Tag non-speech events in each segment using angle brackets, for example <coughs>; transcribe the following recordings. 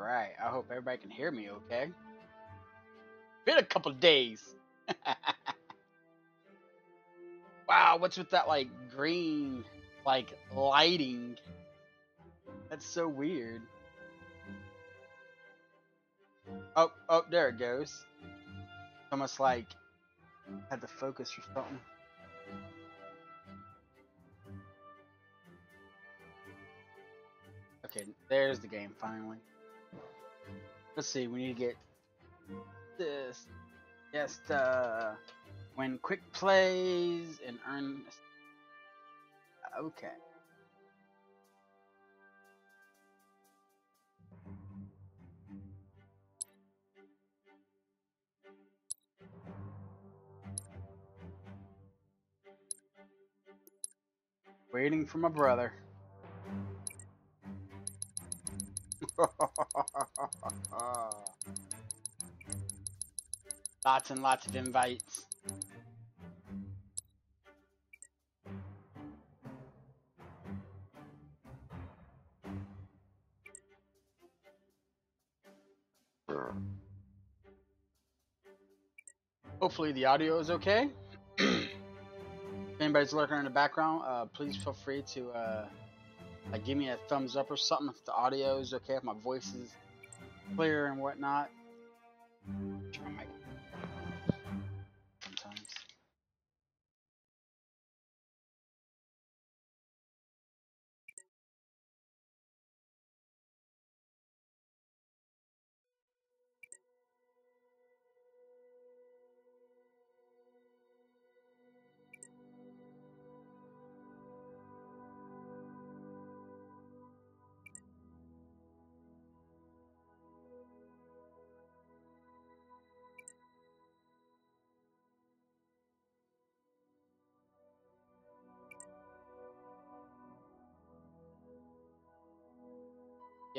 right. I hope everybody can hear me okay. Been a couple days. <laughs> wow, what's with that like green like lighting? That's so weird. Oh, oh, there it goes. Almost like had the focus or something. Okay, there's the game finally. Let's see, we need to get this. Yes, uh, when quick plays and earn. Okay. Waiting for my brother. <laughs> lots and lots of invites. Hopefully the audio is okay. <clears throat> if anybody's lurking in the background, uh, please feel free to uh, like give me a thumbs up or something if the audio is okay, if my voice is clear and whatnot.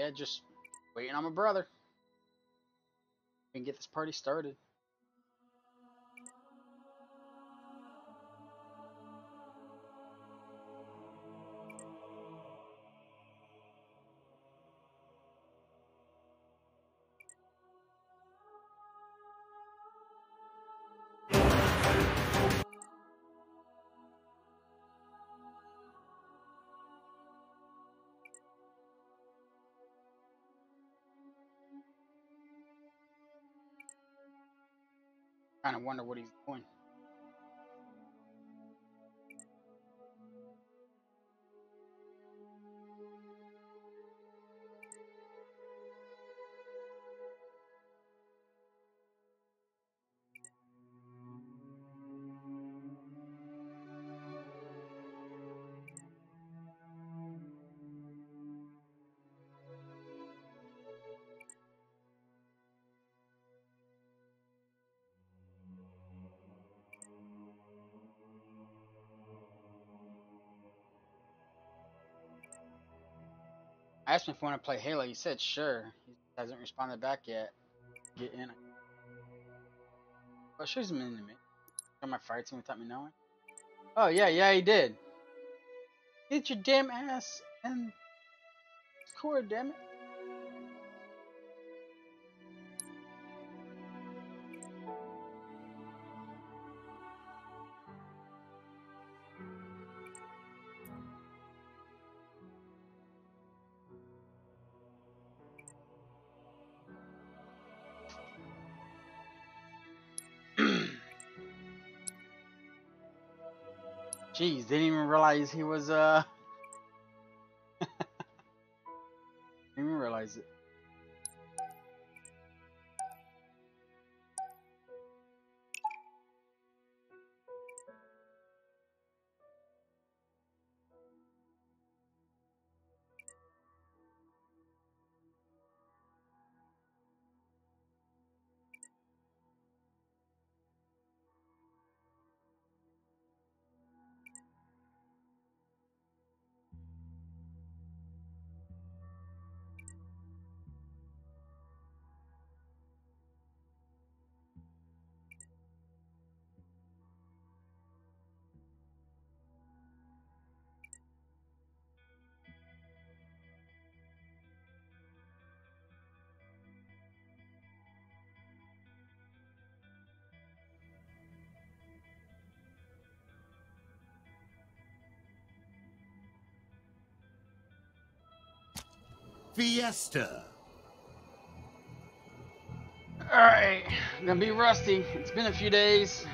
Yeah, just waiting on my brother. We can get this party started. Wonder what he's doing. I asked him if he wanted to play Halo. He said sure. He hasn't responded back yet. Get in. Oh, sure he's in me. On my fire team without me knowing. Oh yeah, yeah he did. Get your damn ass and score, damn it. Jeez, didn't even realize he was, uh... <laughs> didn't even realize it. Fiesta. Alright, gonna be rusty. It's been a few days.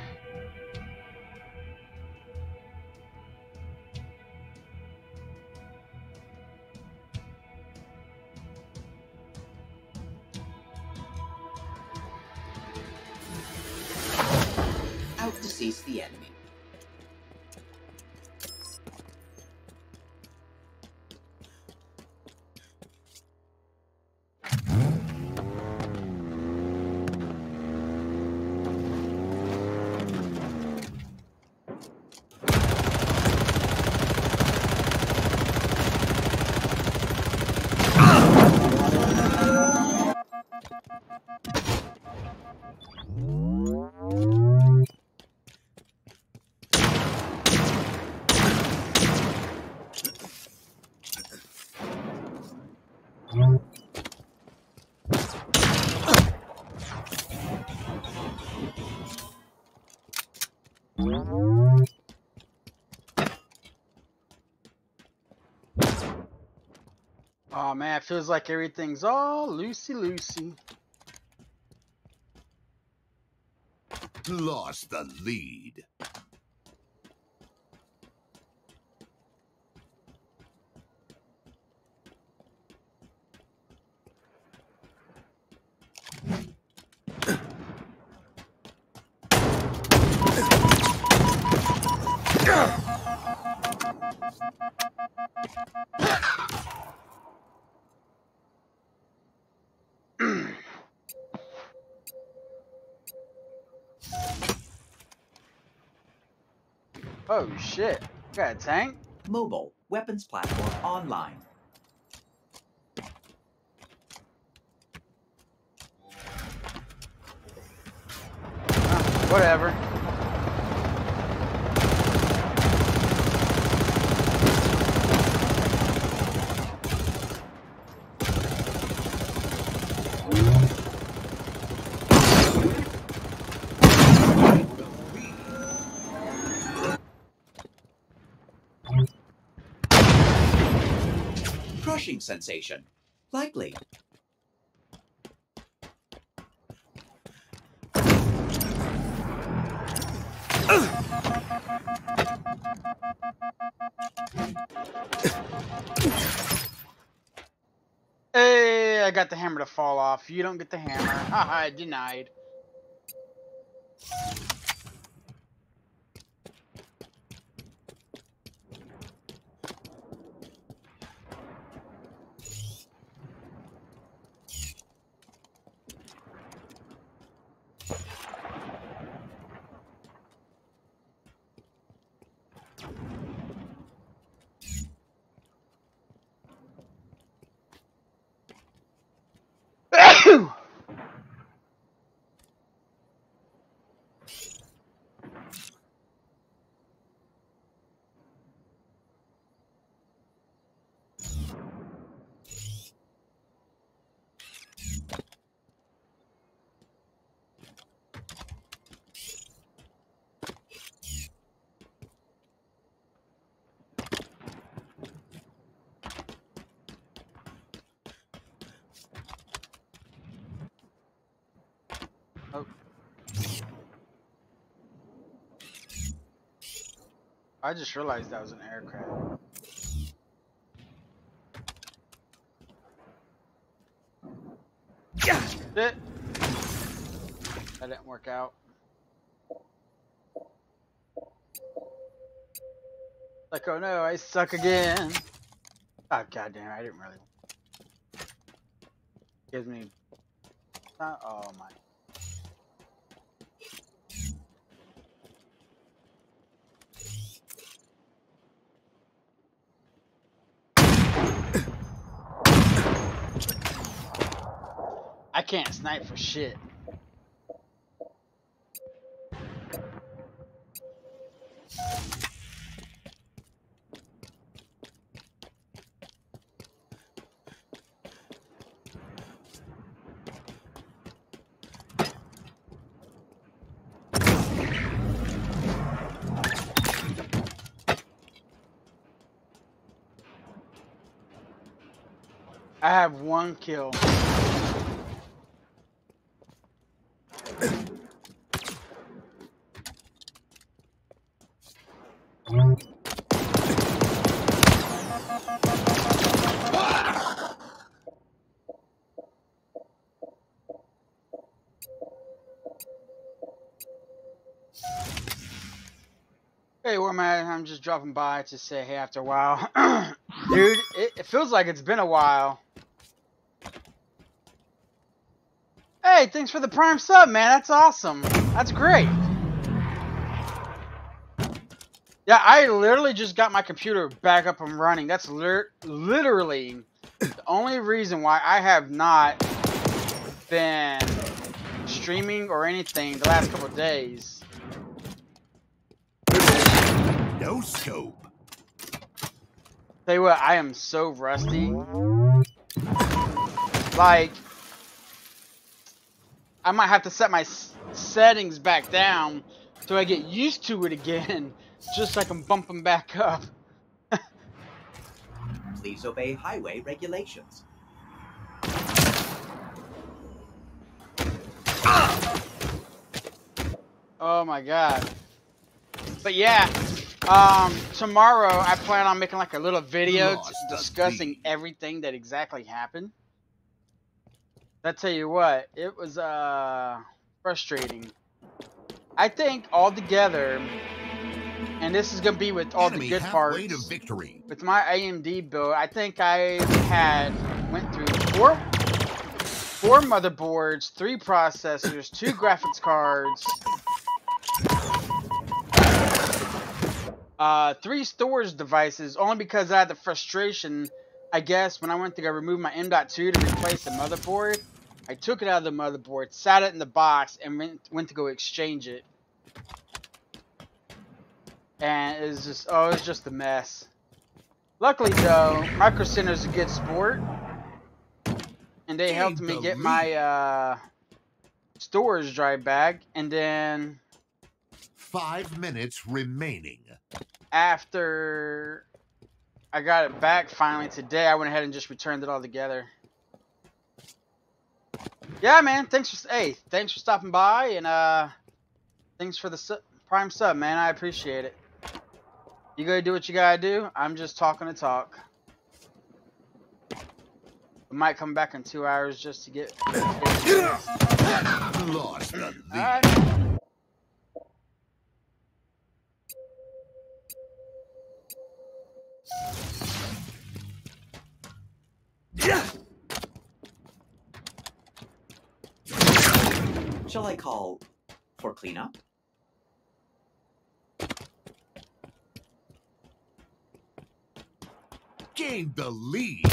Feels like everything's all loosey loosey. Lost the lead. Mobile weapons platform online. Ah, whatever. Crushing sensation. Likely. Hey, I got the hammer to fall off. You don't get the hammer. <laughs> Haha, denied. I just realized that was an aircraft. Shit. That didn't work out. Like, oh no, I suck again. Oh God goddamn, I didn't really. Gives me. Not, oh my. can't snipe for shit. I have one kill. Hey, where am I? I'm just dropping by to say hey after a while. <clears throat> Dude, it, it feels like it's been a while. Hey, thanks for the prime sub, man. That's awesome. That's great. Yeah, I literally just got my computer back up and running. That's li literally the only reason why I have not been streaming or anything the last couple days. No scope. Tell you what, I am so rusty. Like, I might have to set my settings back down so I get used to it again, <laughs> just so I can bump them back up. <laughs> Please obey highway regulations. Oh my god. But yeah, um, tomorrow I plan on making like a little video discussing everything that exactly happened. I tell you what, it was uh frustrating. I think all together, and this is gonna be with all Enemy the good parts. To victory. With my AMD build, I think I had went through four four motherboards, three processors, two graphics cards, uh, three storage devices only because I had the frustration, I guess, when I went to go remove my M.2 to replace the motherboard. I took it out of the motherboard, sat it in the box, and went, went to go exchange it. And it was just, oh, it was just a mess. Luckily, though, Micro Center is a good sport. And they helped me get my uh, storage drive back. And then... Five minutes remaining after I got it back finally today, I went ahead and just returned it all together. Yeah, man. Thanks for hey, thanks for stopping by and uh, thanks for the su prime sub, man. I appreciate it. You gotta do what you gotta do. I'm just talking to talk. I might come back in two hours just to get. Lost. Right. Shall I call for cleanup? Gain the lead.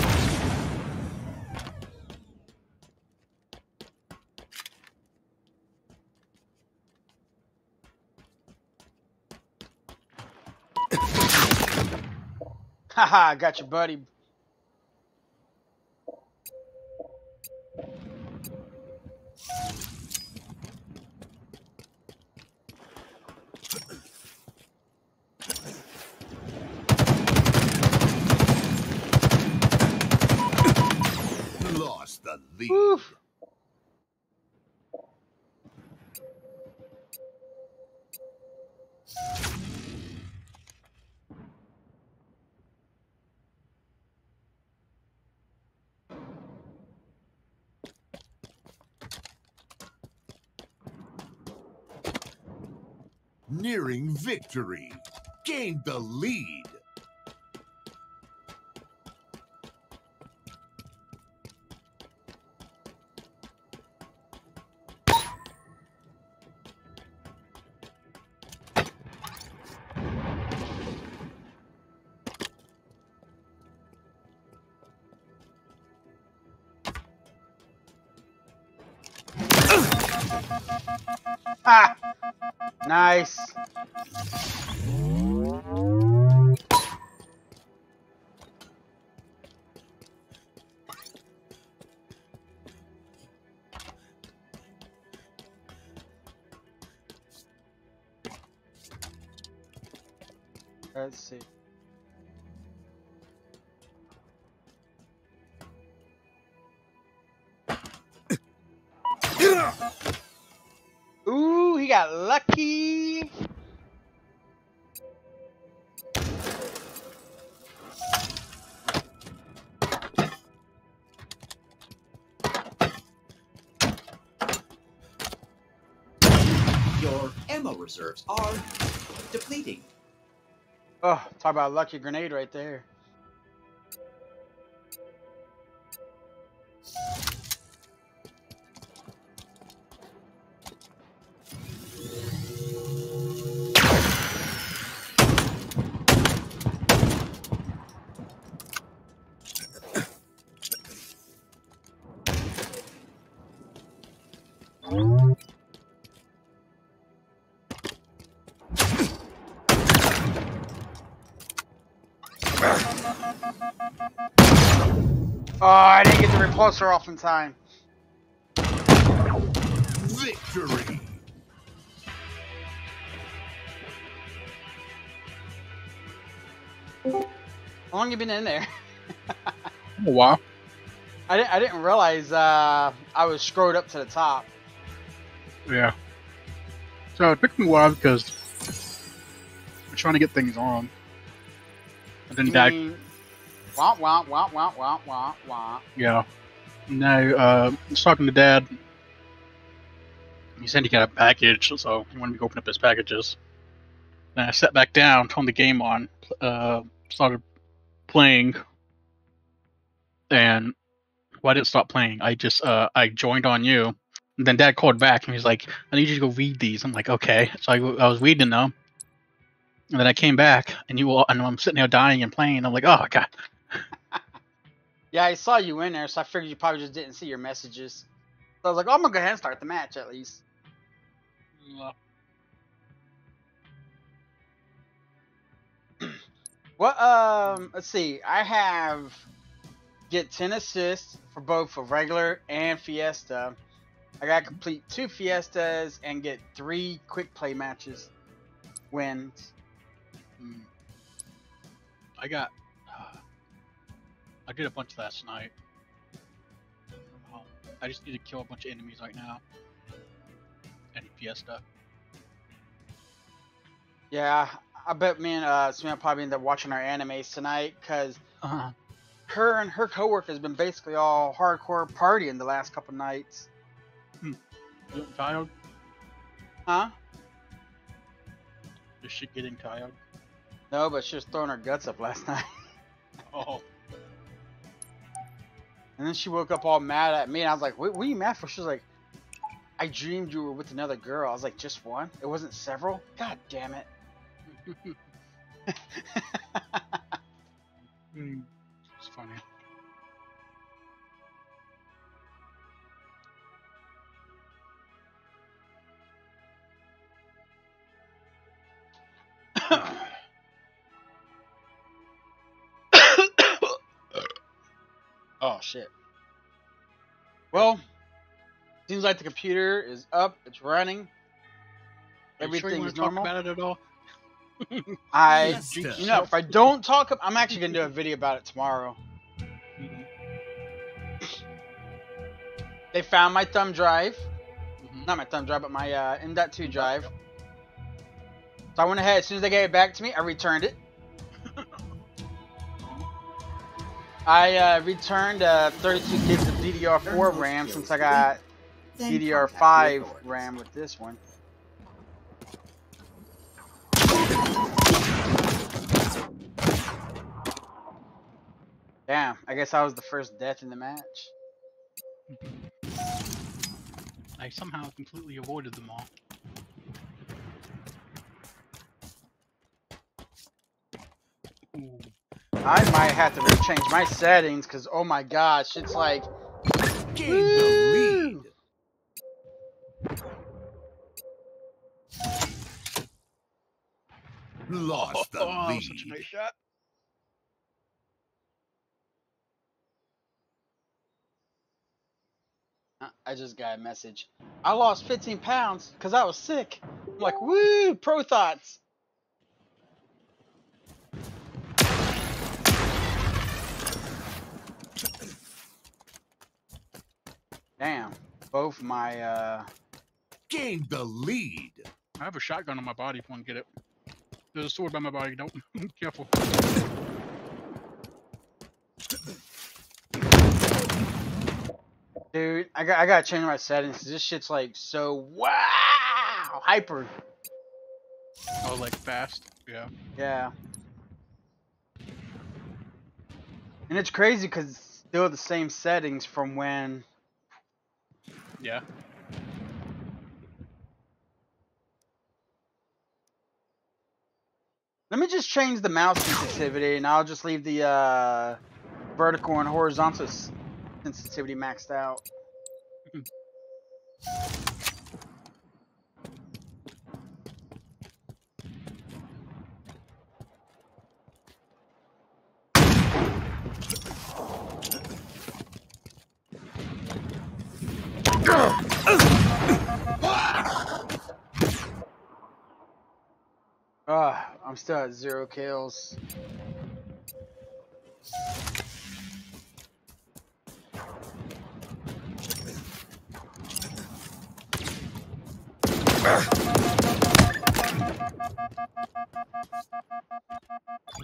Haha, got your buddy. Nearing victory. Gained the lead. Nice. Reserves are depleting. Oh, talk about a lucky grenade right there. Oh, I didn't get the repulsor off in time. Victory. How long you been in there? <laughs> A while. I didn't. I didn't realize uh, I was scrolled up to the top. Yeah. So it took me a while because we're trying to get things on. And then I Dad, mean, wah wah wah wah wah wah wah. yeah. No, uh, I was talking to Dad. He said he got a package, so he wanted me to open up his packages. Then I sat back down, turned the game on, uh, started playing, and well, I didn't stop playing. I just uh, I joined on you. And then Dad called back and he's like, "I need you to go read these." I'm like, "Okay." So I, I was reading them, and then I came back, and you all, and I'm sitting there dying and playing. I'm like, "Oh god." Yeah, I saw you in there, so I figured you probably just didn't see your messages. So I was like, oh, I'm gonna go ahead and start the match at least. What? <clears throat> Um, let's see. I have get ten assists for both for regular and Fiesta. I got to complete two Fiestas and get three quick play matches wins. Hmm. I got. I did a bunch last night. I just need to kill a bunch of enemies right now. Any Fiesta. Yeah, I bet me and uh, Samantha probably end up watching our animes tonight because Uh-huh. her and her coworker has been basically all hardcore partying the last couple nights. You getting tired? Huh? Is she getting tired? No, but she was throwing her guts up last <laughs> night. Oh. And then she woke up all mad at me, and I was like, what, what are you mad for? She was like, I dreamed you were with another girl. I was like, just one? It wasn't several? God damn it. Hmm. It's funny. Oh, shit. Well, seems like the computer is up. It's running. Are you sure you Everything is talk normal. about it at all? <laughs> I, Fiesta. you know, if I don't talk, about I'm actually gonna do a video about it tomorrow. They found my thumb drive, Mhm. not my thumb drive, but my uh, M.2 drive. So I went ahead. As soon as they gave it back to me, I returned it. I uh, returned uh, 32 gigs of DDR4 RAM since I got DDR5. RAM with this one. Damn, I guess I was the first death in the match. I somehow completely avoided them all. Ooh. I might have to rechange my settings because oh my gosh, it's like Gain the lead. Lost the oh, lead. such a nice shot. Uh, I just got a message. I lost 15 pounds because I was sick. I'm like, woo, pro thoughts. Damn. both my uh Gain the lead. I have a shotgun on my body if you want to get it. There's a sword by my body. Don't. <laughs> Careful. dude, I got I gotta change my settings. This shit's like so wow hyper. Oh, like fast. Yeah. Yeah. And it's crazy because it's still the same settings from when Yeah. Let me just change the mouse sensitivity and I'll just leave the uh, vertical and horizontal sensitivity maxed out. <laughs> I'm still at zero kills.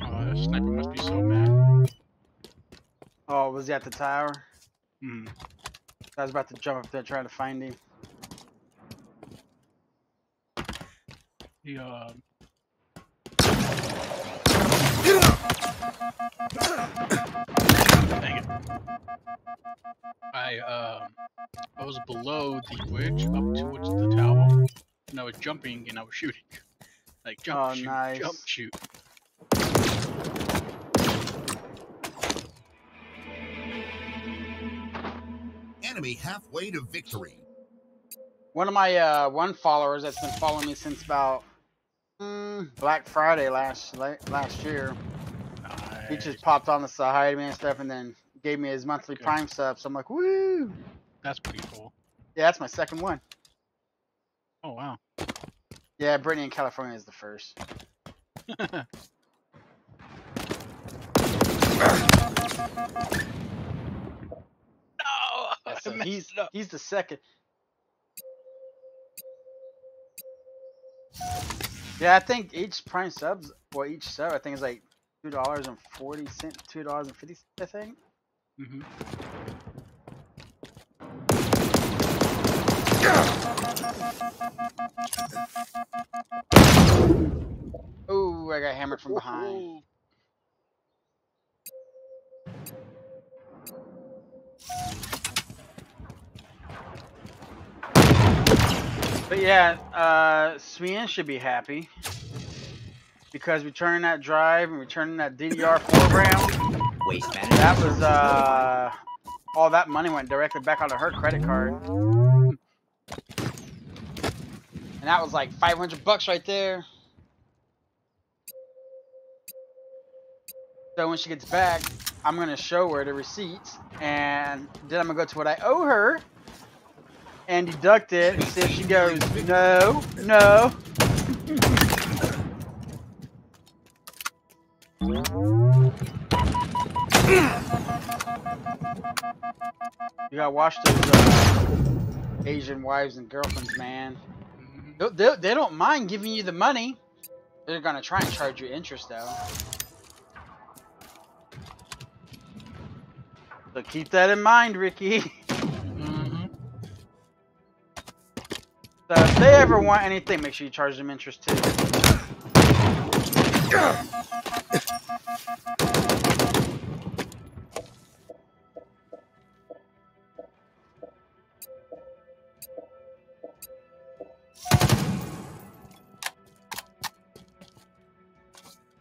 Oh, that sniper must be so mad. Oh, was he at the tower? Hmm. I was about to jump up there trying to find him. He uh. Dang it. I uh, I was below the bridge up towards the tower, and I was jumping and I was shooting. Like jump, Oh, shoot, nice. jump, shoot. Enemy halfway to victory. One of my uh, one followers that's been following me since about Black Friday last last year. He just popped on the me and stuff, and then gave me his monthly Good. Prime sub. So I'm like, woo! That's pretty cool. Yeah, that's my second one. Oh wow. Yeah, Brittany in California is the first. <laughs> no, so he's he's the second. Yeah, I think each Prime subs, well, each sub, I think is like two dollars and forty cent, two dollars and fifty. I think. Mhm. Ooh, I got hammered from behind. Ooh. But yeah, uh, Svian should be happy because returning that drive and returning that DDR4 RAM, Waste management. that was uh, all that money went directly back onto her credit card, and that was like 500 bucks right there. So when she gets back, I'm gonna show her the receipts, and then I'm gonna go to what I owe her and deduct it and see if she goes, no, no. You gotta watch those uh, Asian wives and girlfriends, man. They, they, they don't mind giving you the money. They're gonna try and charge you interest, though. So keep that in mind, Ricky. <laughs> So uh, if they ever want anything, make sure you charge them interest too.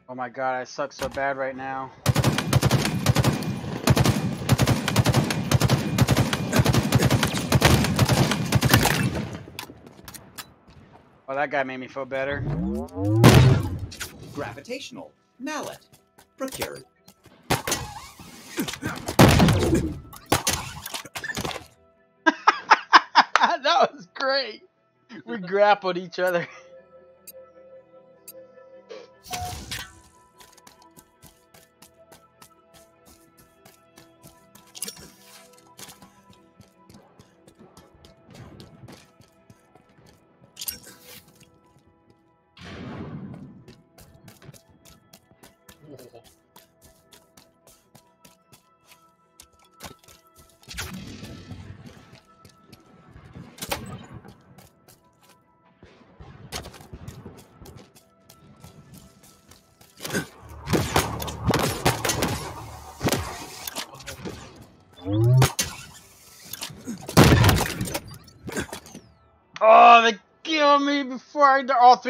Oh my god, I suck so bad right now. Well, that guy made me feel better. Gravitational. Mallet. Procured. <laughs> that was great. We grappled each other.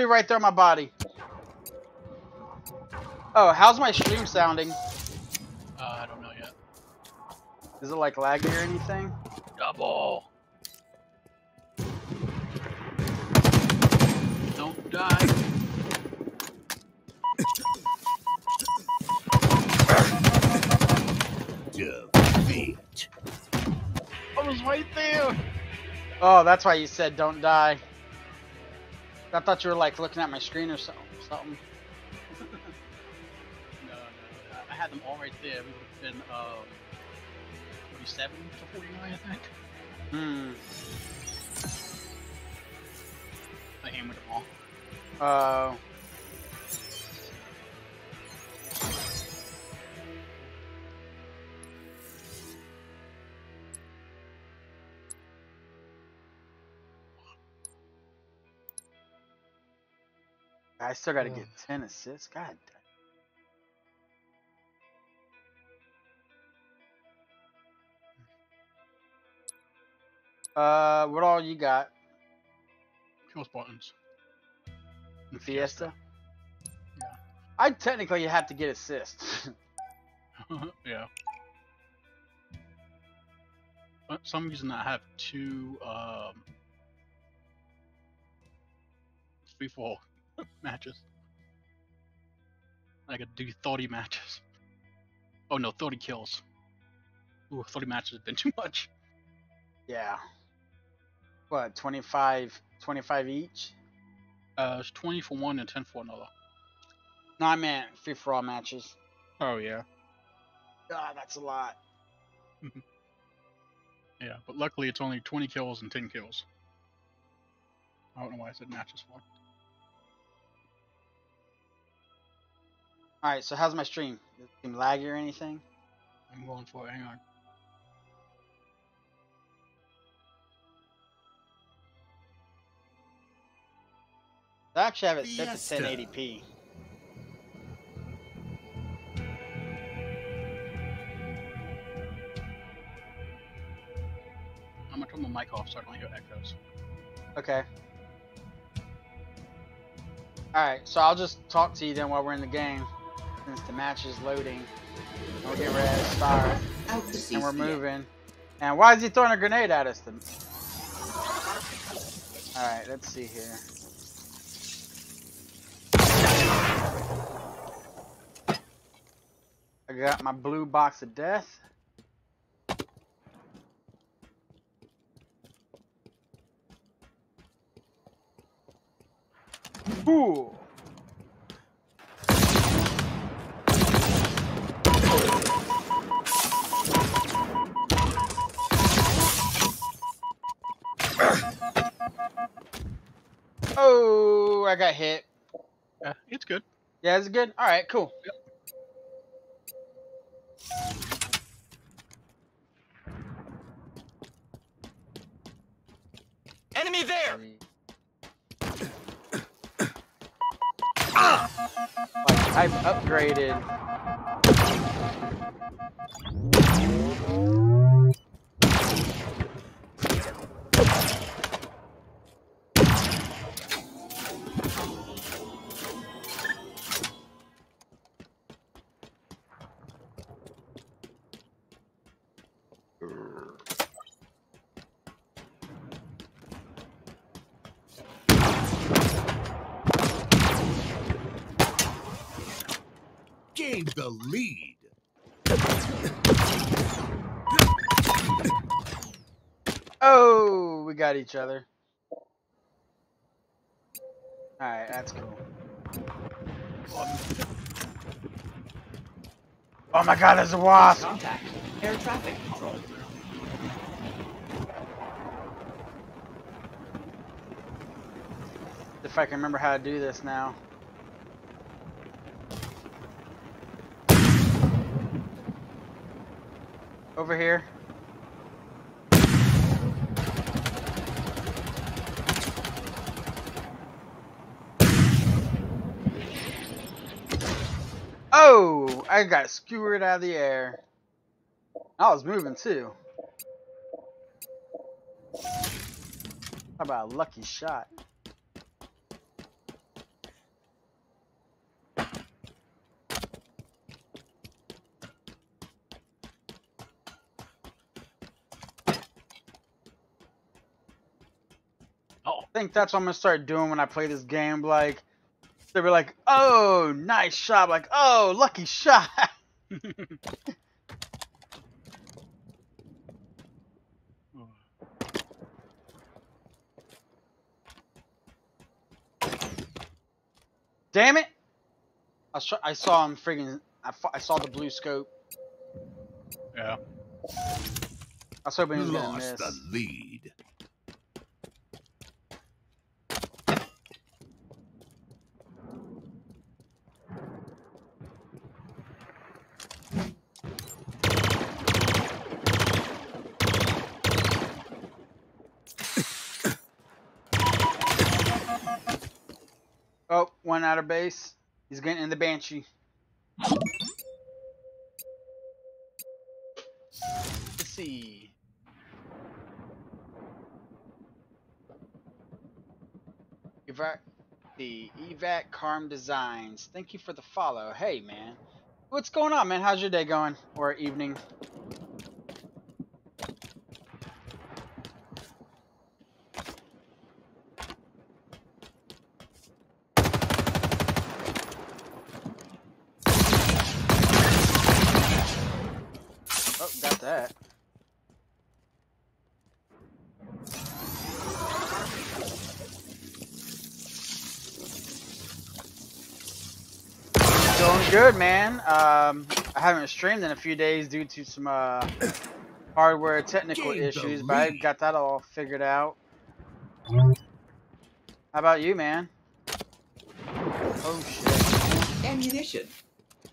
Right there on my body. Oh, how's my stream sounding? Uh, I don't know yet. Is it like laggy or anything? Double. Don't die. Defeat. I was right there. Oh, that's why you said don't die. I thought you were like looking at my screen or something. something. <laughs> No, no, I had them all right there. We would have been um, 47 to 49, I think. Hmm. I hammered them all. Uh. I still got to get 10 assists. God damn. Uh, what all you got? Kills buttons. And Fiesta? Yeah. I technically you have to get assists. <laughs> yeah. For some reason I have two um three four <laughs> matches. I could do 30 matches. Oh no, 30 kills. Ooh, 30 matches has been <laughs> too much. yeah. What, 25, 25 each? Uh, it's 20 for one and 10 for another. No, I meant free for all matches. Oh yeah. God, that's a lot. <laughs> Yeah, but luckily it's only 20 kills and 10 kills. I don't know why I said matches for. Alright, so how's my stream? Does it seem laggy or anything? I'm going for it. Hang on. I actually have it set to 1080p. I'm gonna turn my mic off so I don't hear echoes. Okay. Alright, so I'll just talk to you then while we're in the game. Since the match is loading. We'll get ready to start. To And we're moving. And why is he throwing a grenade at us? Then? Alright, let's see here. I got my blue box of death. Ooh. <coughs> Oh, I got hit. Yeah, it's good. Yeah, is it good? All right, cool. Enemy there! Like, <coughs> I've upgraded. The lead. Oh, we got each other. Alright, that's cool. Oh my god, there's a wasp! Contact. Air traffic control. If I can remember how to do this now. Over here. Oh, I got skewered out of the air. I was moving too. How about a lucky shot? Think that's what I'm gonna start doing when I play this game. Like, they'll be like, "Oh, nice shot!" Like, "Oh, lucky shot!" <laughs> Damn it! I, was I saw him friggin' I, I saw the blue scope. yeah. I was hoping he was gonna Lost the lead. One of base. He's getting in the banshee. Let's see. Evac, the Evac Carm Designs. Thank you for the follow. Hey, man. What's going on, man? How's your day going? Or evening? Oh, got that. Doing good, man. Um, I haven't streamed in a few days due to some uh, hardware technical Gain issues, but I got that all figured out. How about you, man? Oh shit. Ammunition.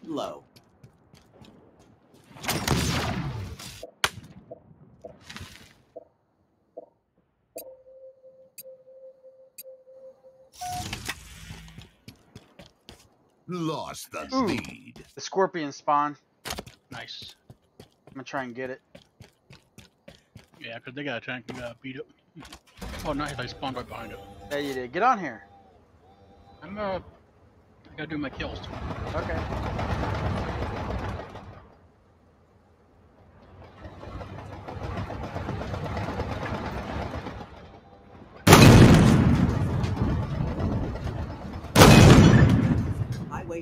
Low. Lost the Ooh. lead. The scorpion spawn. Nice. I'm gonna try and get it. Yeah, because they got a tank and got beat up. Oh, nice. I spawned right behind it. Yeah, you did. Get on here. I'm, uh, I gotta do my kills. Okay.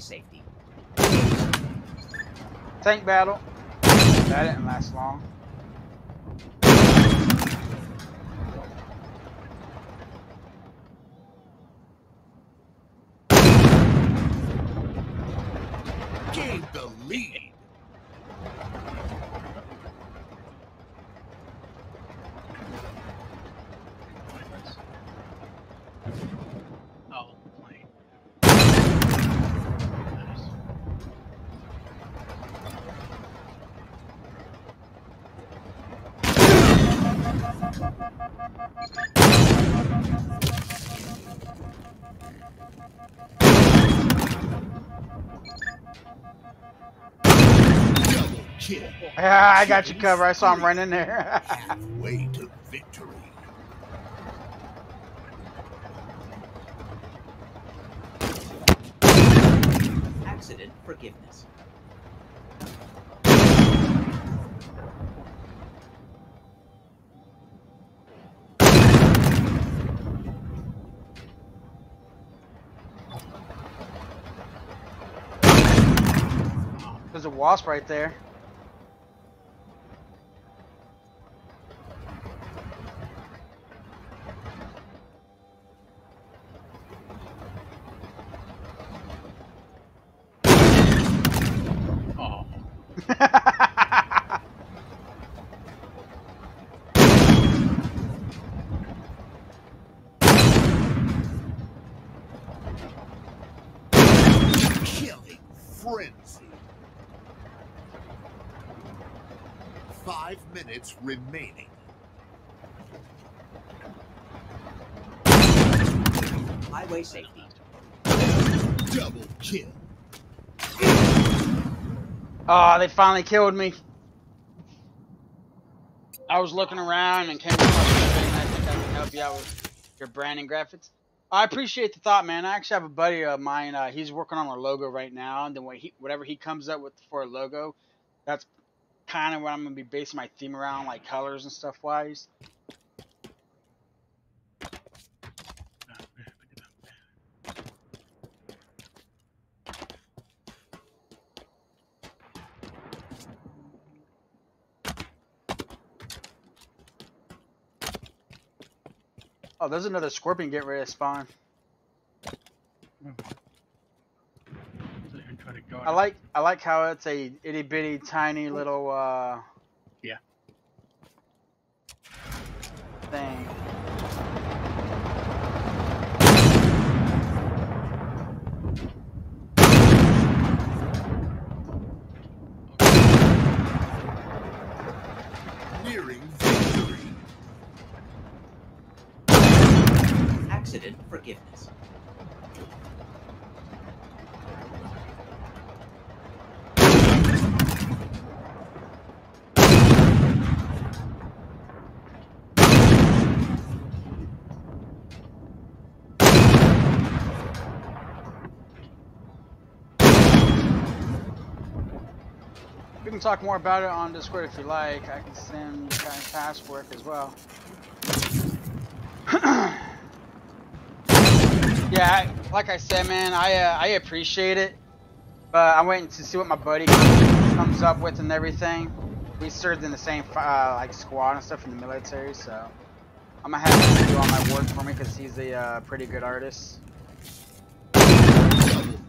Safety. Tank battle. That didn't last long. Kill. Ah, I got you covered. I saw him running there. <laughs> Halfway to victory. Accident forgiveness. There's a wasp right there. Oh, Killing frenzy. Five minutes remaining. Highway safety. Double kill. oh, they finally killed me. I was looking around and came across something I think I can help you out with. Your branding graphics. I appreciate the thought, man. I actually have a buddy of mine. Uh, he's working on a logo right now, and then what he, whatever he comes up with for a logo, that's kind of what I'm gonna be basing my theme around, like colors and stuff wise. Oh, there's another scorpion getting ready to spawn. I like I like how it's a itty bitty tiny little uh Yeah. thing. Nearing victory. Accident forgiveness. Can talk more about it on Discord if you like. I can send you guys password as well. <clears throat> yeah, I- like I said, man, I uh, I appreciate it, but I'm waiting to see what my buddy comes, up with and everything. We served in the same uh, like squad and stuff in the military, so I'm gonna have him do all my work for me because he's a uh, pretty good artist.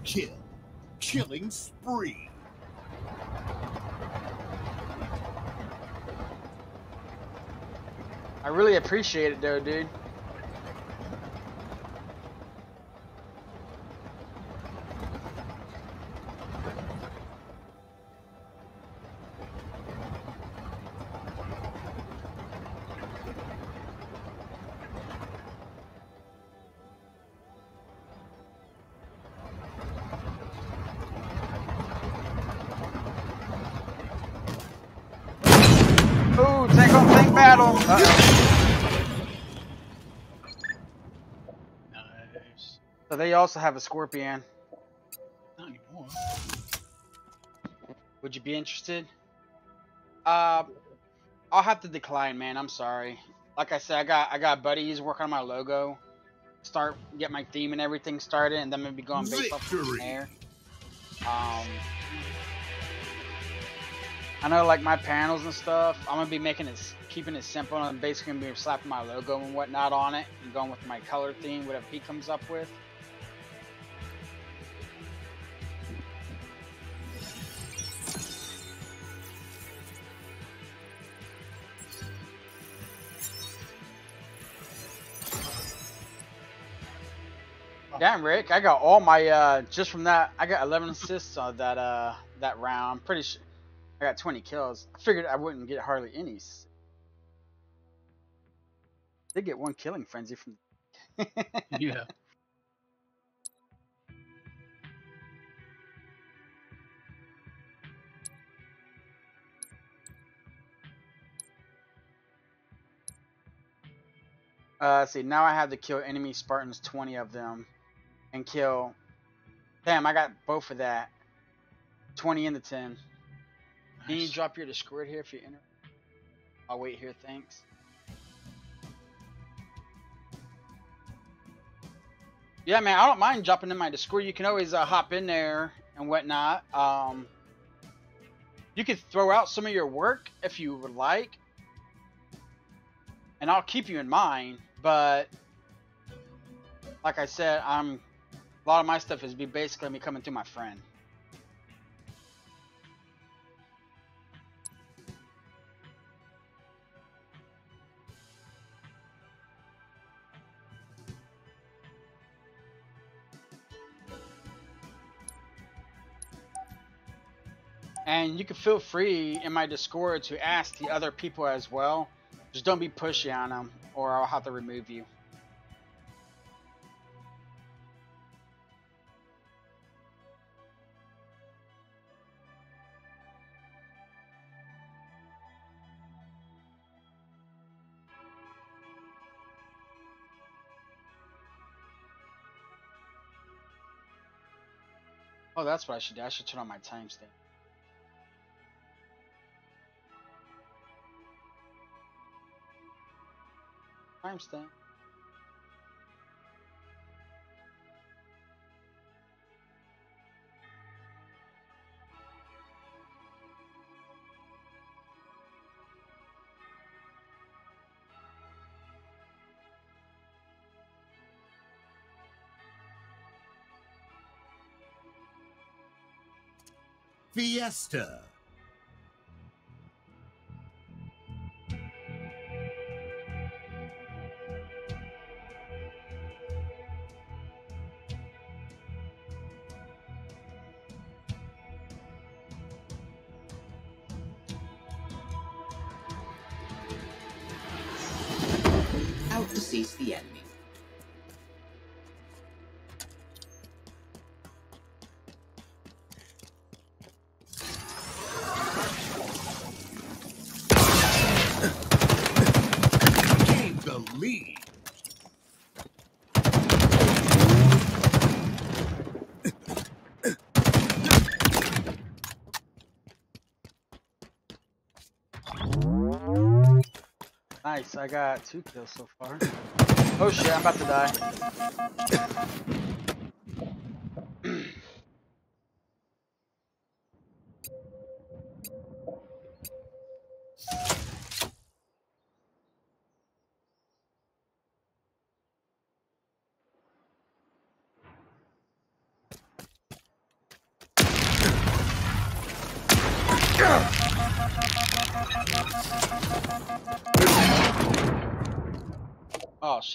Kill. Killing spree. I really appreciate it though, dude. Also have a scorpion. Not anymore. Would you be interested? Uh, I'll have to decline, man. I'm sorry. Like I said, I got I got. He's working on my logo. Start get my theme and everything started, and then maybe going based off from there. Um, I know like my panels and stuff. I'm gonna be making it keeping it simple and basically gonna be slapping my logo and whatnot on it and going with my color theme, whatever he comes up with. Damn, Rick, I got all my uh just from that. I got 11 assists on that uh that round. I'm pretty sure I got 20 kills. I figured I wouldn't get hardly any. Did get one killing frenzy from. <laughs> Yeah. Uh, let's see. Now I have to kill enemy Spartans, 20 of them, and kill. Damn, I got both of that. 20 and the 10. Can you drop your Discord here if you enter? I'll wait here, thanks. Yeah, man, I don't mind dropping in my Discord. You can always uh, hop in there and whatnot. Um, you could throw out some of your work if you would like, and I'll keep you in mind. But like I said, I'm a lot of my stuff is be basically me coming to my friend. And you can feel free in my Discord to ask the other people as well. Just don't be pushy on them, or I'll have to remove you. Oh, that's what I should do. I should turn on my timestamp. Timestamp. Fiesta. Nice, I got two kills so far. Oh shit, I'm about to die.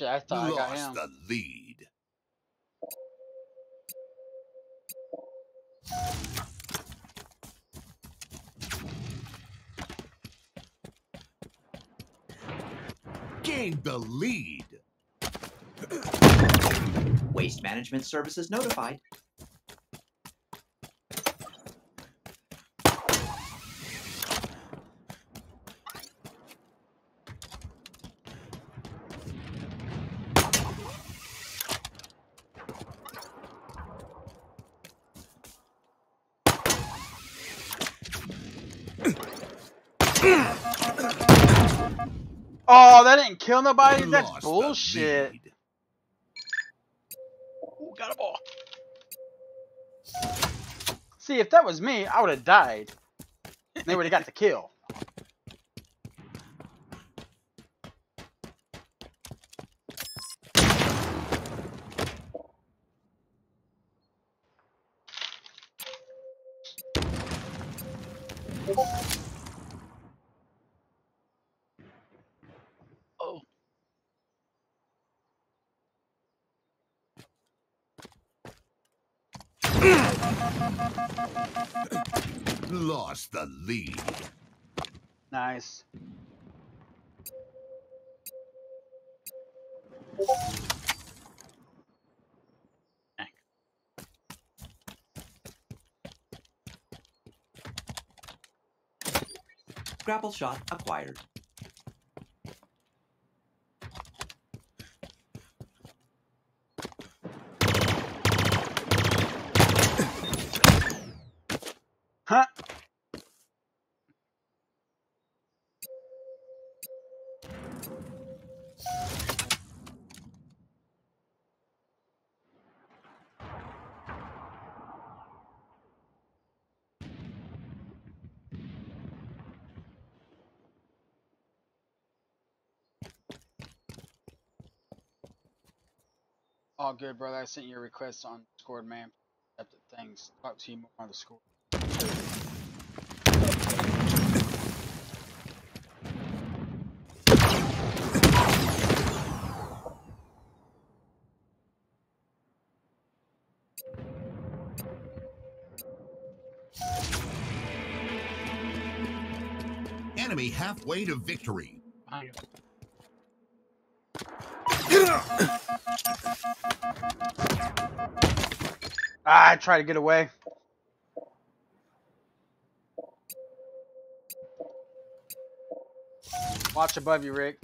Shit, I thought I got Lost him. the lead. Gained the lead. Waste Management Services notified. Oh, that didn't kill nobody? That's bullshit. Ooh, got a ball. See, if that was me, I would have died. They would have got the kill. Lost the lead. Nice. Grapple shot acquired. Huh? All good, brother. I sent you a request on Discord, man. Thanks. Talk to you more on Discord. Enemy halfway to victory. Ah, I try to get away. Watch above you, Rick.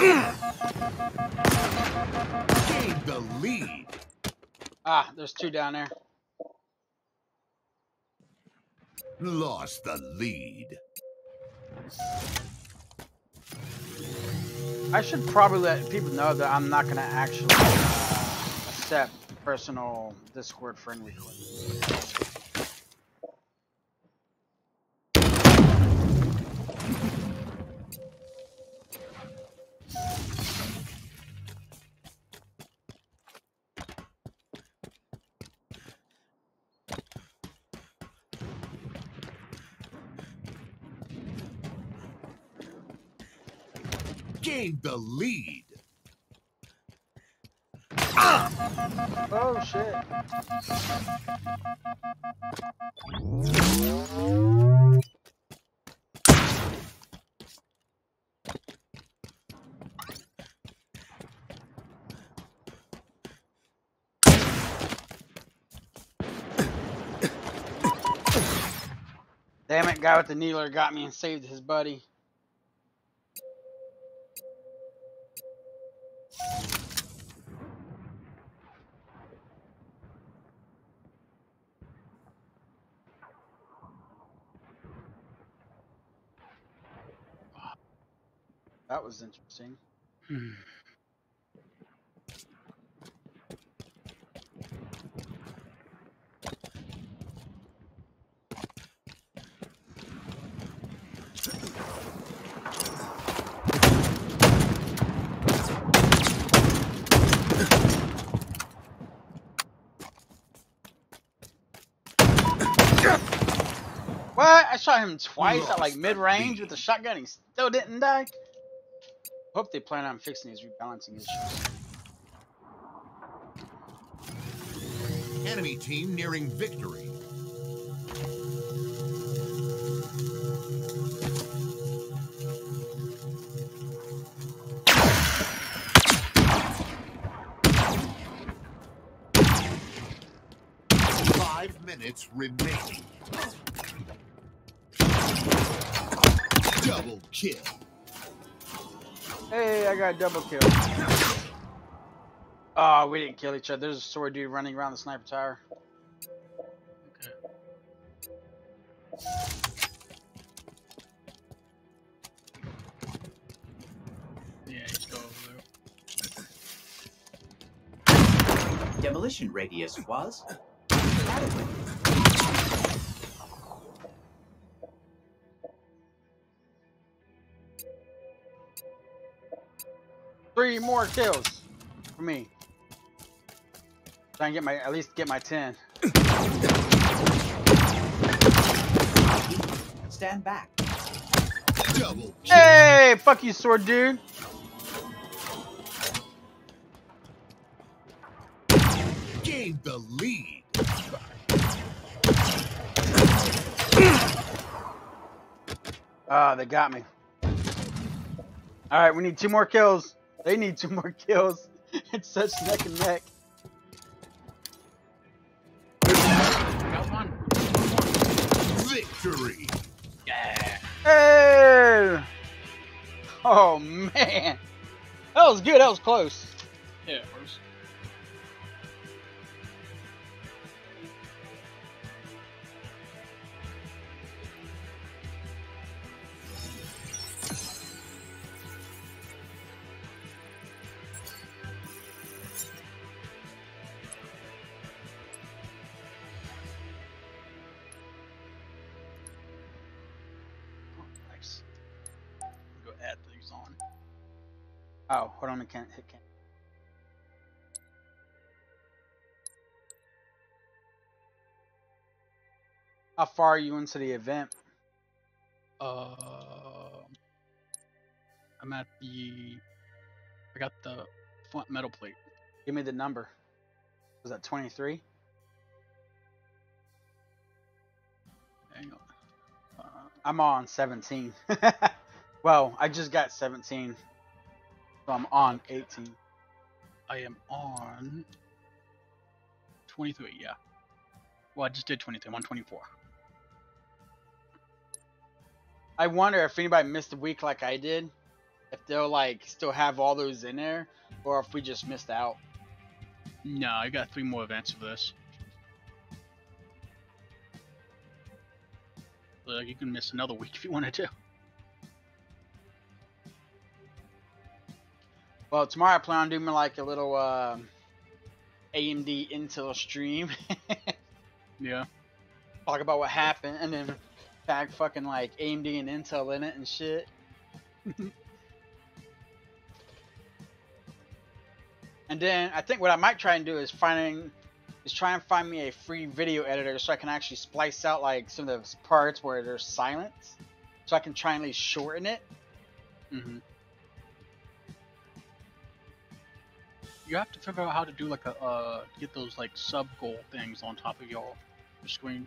Gained the lead. Ah, there's two down there. Lost the lead. I should probably let people know that I'm not gonna actually uh, accept personal Discord friend requests. Gained the lead. Ah! Oh shit! Damn it, guy with the needler got me and saved his buddy. Was interesting. What? I shot him twice at like mid range with the shotgun. He still didn't die. Hope they plan on fixing these rebalancing issues. Enemy team nearing victory. Five minutes remaining. Double kill. Hey, I got a double kill. Oh, we didn't kill each other. There's a sword dude running around the sniper tower. Okay. Yeah, he's go over there. Demolition radius was Three more kills for me. Try and get my at least get my ten. Stand back. Double kill. Hey, fuck you, sword dude. Gained the lead. Ah, they got me. All right, we need two more kills. They need two more kills. <laughs> It's such neck and neck. Got one. Victory. Yeah. Hey! Oh man, that was good. That was close. Yeah, hold on, I can't hit can. How far are you into the event? Uh, I'm at the. I got the front metal plate. Give me the number. Was that 23? Hang on. Uh, I'm on 17. <laughs> well, I just got 17. So I'm on 18. I am on 23. Yeah. Well, I just did 23. I'm on 24. I wonder if anybody missed a week like I did. if they'll like still have all those in there, or if we just missed out. No, I got three more events for this. Like you can miss another <laughs> week if you wanted to. Well, tomorrow I plan on doing like a little uh, AMD Intel stream. <laughs> Yeah. Talk about what happened, and then tag fucking like AMD and Intel in it and shit. <laughs> and then I think what I might try and do is finding is try and find me a free video editor so I can actually splice out like some of those parts where there's silence, so I can try and at least shorten it. Mm-hmm. You have to figure out how to do like a uh, get those like sub goal things on top of your, your screen.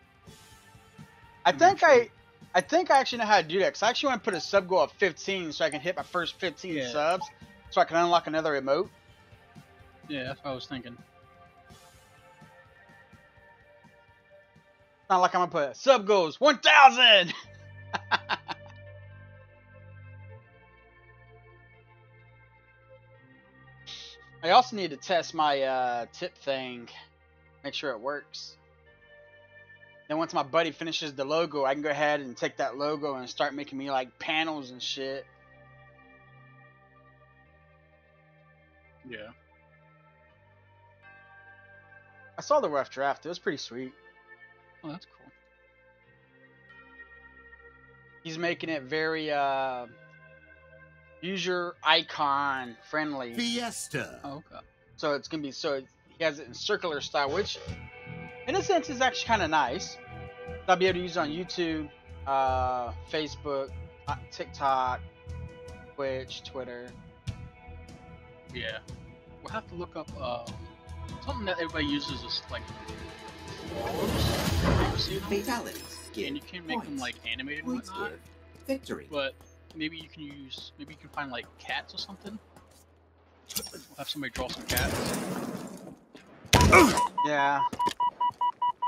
I think not I. I think I actually know how to do that. Cause I actually want to put a sub goal of 15 so I can hit my first 15 Yeah. subs, so I can unlock another emote. Yeah, that's what I was thinking. Not like I'm gonna put sub goals 1,000. <laughs> also need to test my uh, tip thing, make sure it works. Then once my buddy finishes the logo, I can go ahead and take that logo and start making me like panels and shit. Yeah. I saw the rough draft; it was pretty sweet. Oh, that's cool. He's making it very uh, user icon friendly. Fiesta. Oh, okay. So it's gonna be so he has it in circular style, which in a sense is actually kind of nice. I'll be able to use it on YouTube, uh, Facebook, uh, TikTok, Twitch, Twitter. Yeah. We'll have to look up um, something that everybody uses is like orbs. You see them? Fatalities. Give. And you can make them like animated and whatnot. Victory. But maybe you can use maybe you can find like cats or something. We'll have somebody draw some cats. Yeah,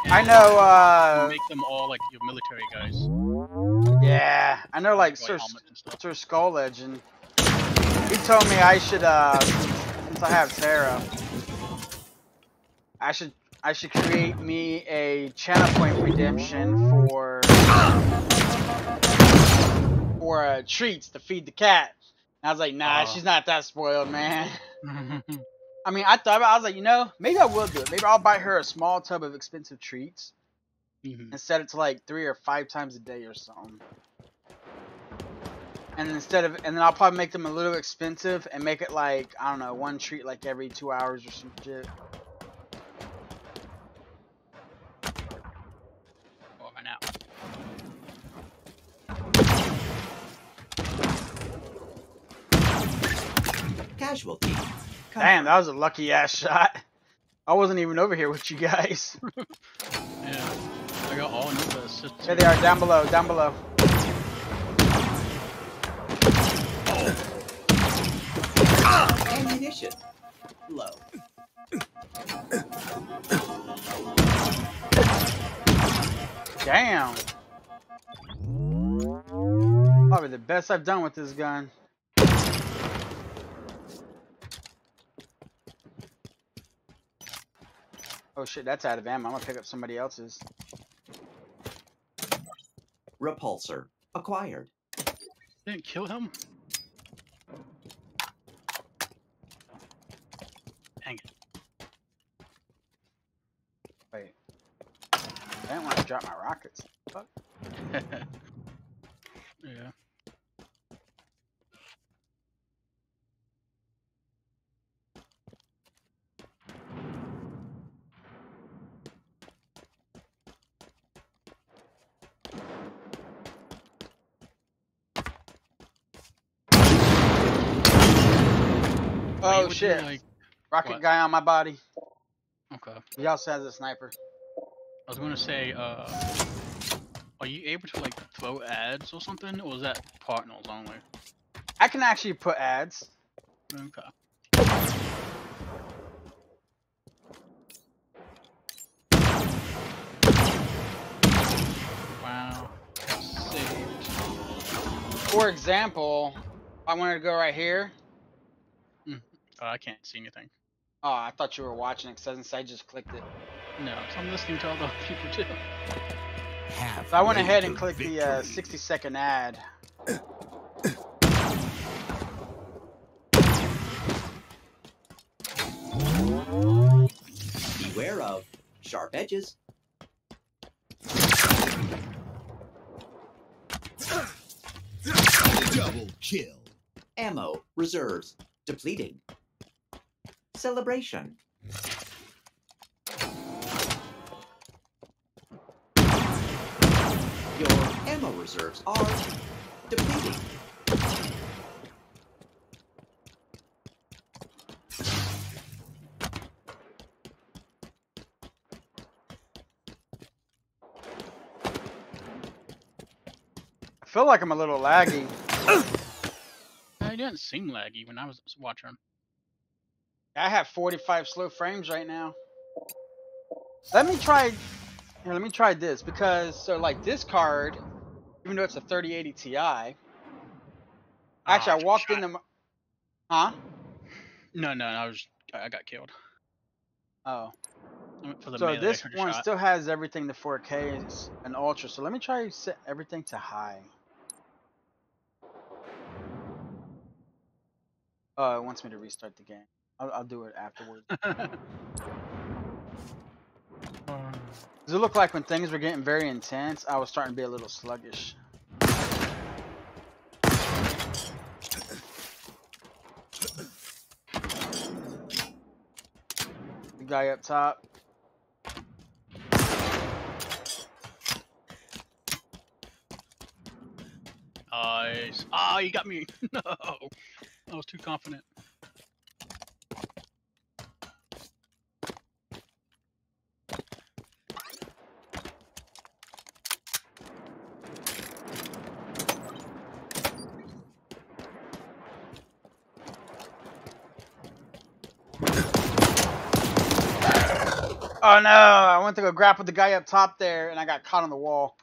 and I know. Uh, make them all like your military guys. yeah, I know. Like Sir, Like helmets and. Sir Skull Legend. He told me I should, uh, since I have Terra, I should I should create me a channel point redemption for for uh, treats to feed the cat. And I was like, nah, Oh. she's not that spoiled, man. <laughs> I mean, I thought about, I was like, you know, maybe I will do it. Maybe I'll buy her a small tub of expensive treats Mhm. and set it to like three or five times a day or something. And instead of, and then I'll probably make them a little expensive and make it like I don't know, one treat like every two hours or some shit. Oh, right now. Casualty. Damn, that was a lucky ass shot. I wasn't even over here with you guys. <laughs> Yeah. I got all new assists. There they are, down below, down below. Ammunition. Low. Damn. Probably the best I've done with this gun. Oh shit, that's out of ammo. I'm gonna pick up somebody else's. Repulsor. Acquired. Didn't kill him. Dang Wait. I didn't want to drop my rockets. Fuck. <laughs> it. yeah. Are you Oh able to, shit. like- Rocket what? guy on my body. okay. He also has a sniper. I was gonna say, uh, are you able to like throw ads or something, or is that partners only? I can actually put ads. Okay. Wow. Saved. For example, I wanted to go right here. Oh, I can't see anything. Oh, I thought you were watching it because I just clicked it. No, so I'm listening to all the <laughs> people too. Half So I went ahead and clicked the uh, 60 second ad. Beware of sharp edges. Double kill. Ammo reserves depleting. Celebration. Your ammo reserves are depleting. I feel like I'm a little laggy. It didn't seem laggy when I was watching. I have 45 slow frames right now. Let me try. Here, let me try this because so like this card, even though it's a 3080 Ti. Actually, Ah, I walked shot. into. My, huh? No, no, I was. I got killed. Oh. For the So melee, this I heard a one shot. still has everything to 4K and ultra. So let me try set everything to high. Oh, it wants me to restart the game. I'll, I'll do it afterwards. <laughs> Does it look like when things were getting very intense, I was starting to be a little sluggish? The guy up top. Nice. Ah, you got me. <laughs> No, I was too confident. Oh no! I went to go grapple the guy up top there, and I got caught on the wall.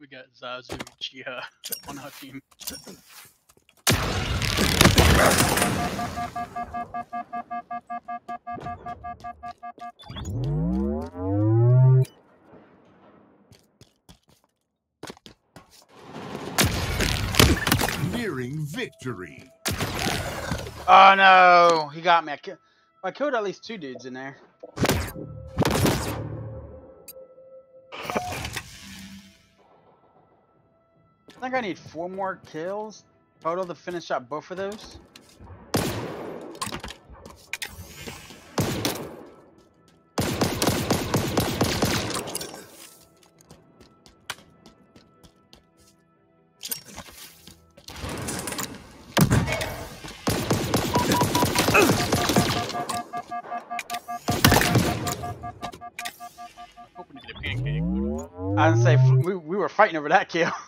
We got Zazu Chia <laughs> on our team. <laughs> Victory. Oh no! He got me. I, ki- I killed at least two dudes in there. I think I need four more kills total to finish up both of those. Fighting over that kill. <laughs>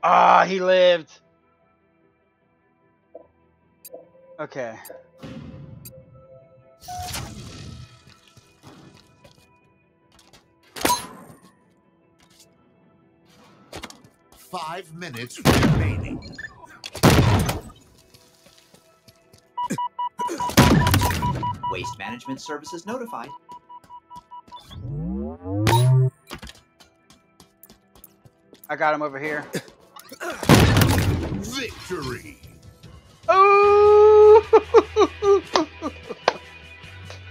Ah, he lived. Okay. Five minutes remaining. Waste management services notified. I got him over here. Victory. Oh! <laughs>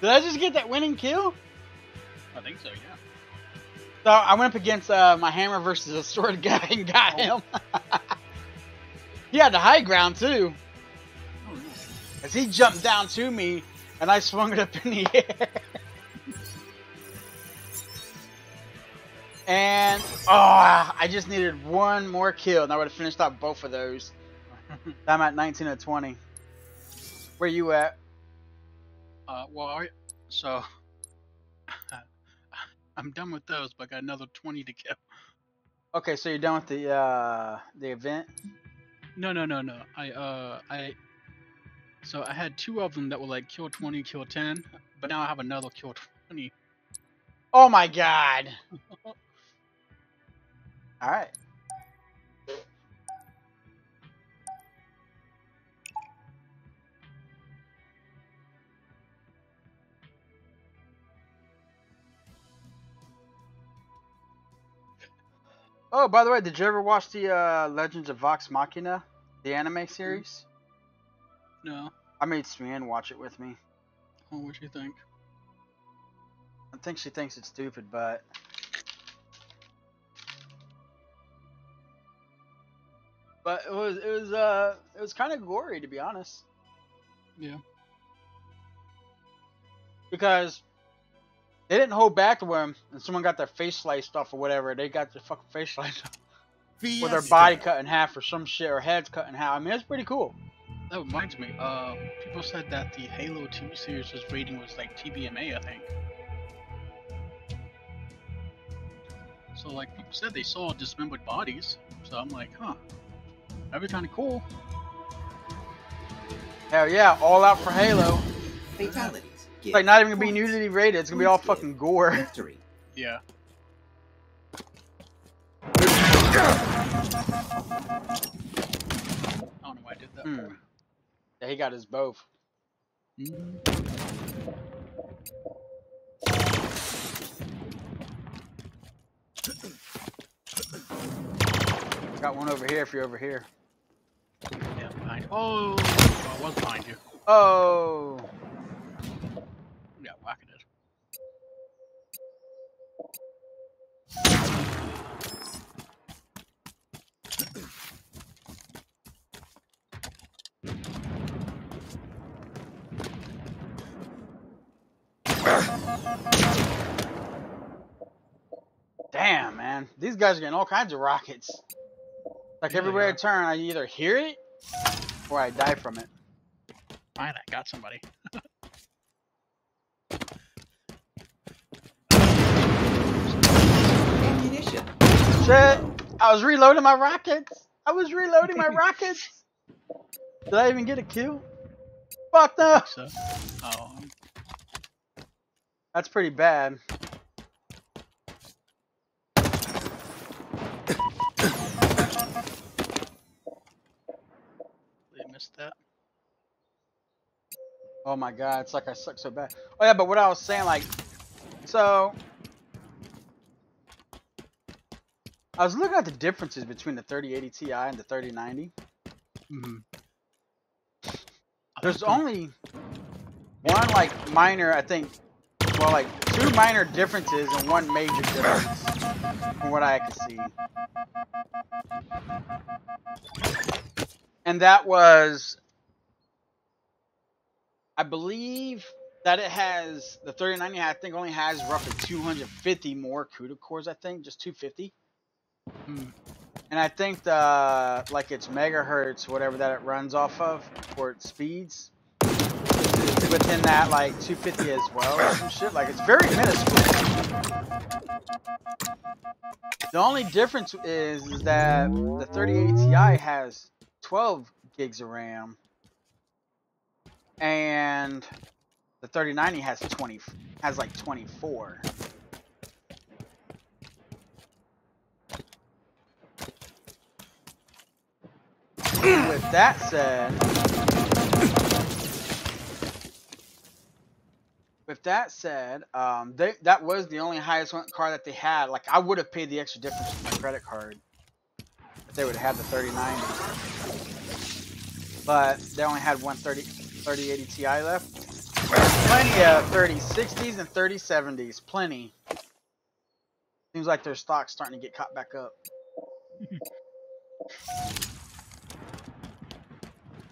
Did I just get that winning kill? I think so, yeah. So I went up against uh, my hammer versus a sword <laughs> guy and got him. <laughs> he had the high ground too, Oh, as he jumped down to me and I swung it up in the <laughs> air. and oh, I just needed one more kill and I would have finished off both of those. I'm at 19 of 20. Where you at? Uh, well, so I'm done with those, but I got another 20 to go. Okay, so you're done with the uh the event. No, no, no, no. I, uh, I, so I had two of them that were like kill 20, kill 10, but now I have another kill 20. Oh my god. <laughs> All right. Oh, by the way, did you ever watch the uh, Legends of Vox Machina, the anime series? No. I made Sman watch it with me. Oh, what do you think? I think she thinks it's stupid, but but it was it was uh it was kind of gory to be honest Yeah. because they didn't hold back when and someone got their face sliced off or whatever. They got their fucking face sliced off with their body cut in half or some shit or heads cut in half. I mean, it's pretty cool. That reminds me, uh, people said that the Halo 2 series was rating was like TV-MA, I think. So, like, people said they saw dismembered bodies. So I'm like, huh. That'd be kind of cool. Hell yeah, all out for Halo. Fatalities. It's like not even gonna be nudity rated. It's gonna be all fucking gore. Victory. Yeah. I don't know why I did that. Hmm. Yeah, he got his both. Mhm. Got one over here if you're over here. Yeah, behind. Oh, oh, I was behind you. Oh, damn, man. These guys are getting all kinds of rockets. Like everywhere I turn, I either hear it or I die from it. Fine, I got somebody. <laughs> Shit! I was reloading my rockets. I was reloading my <laughs> rockets. Did I even get a kill? Fuck no. So, oh, That's pretty bad. they missed that. Oh my god, it's like I suck so bad. Oh yeah, but what I was saying, like, so I was looking at the differences between the 3080 Ti and the 3090. Mm-hmm. There's only one like minor, I think, well, like two minor differences and one major difference from what I could see. And that was, I believe that it has, the 3090 I think only has roughly 250 more CUDA cores, I think, just 250. Hmm. And I think the like its megahertz, whatever that it runs off of, for its speeds, is within that like 250 as well or some shit. Like it's very minuscule. The only difference is, is that the 3080 Ti has 12 gigs of RAM, and the 3090 has 20 has like 24. With that said, with that said, um, they, that was the only highest card that they had. Like I would have paid the extra difference with my credit card if they would have had the 3090. But they only had one 30, 3080 Ti left. Plenty of 3060s and 3070s. Plenty. Seems like their stock's starting to get caught back up. <laughs>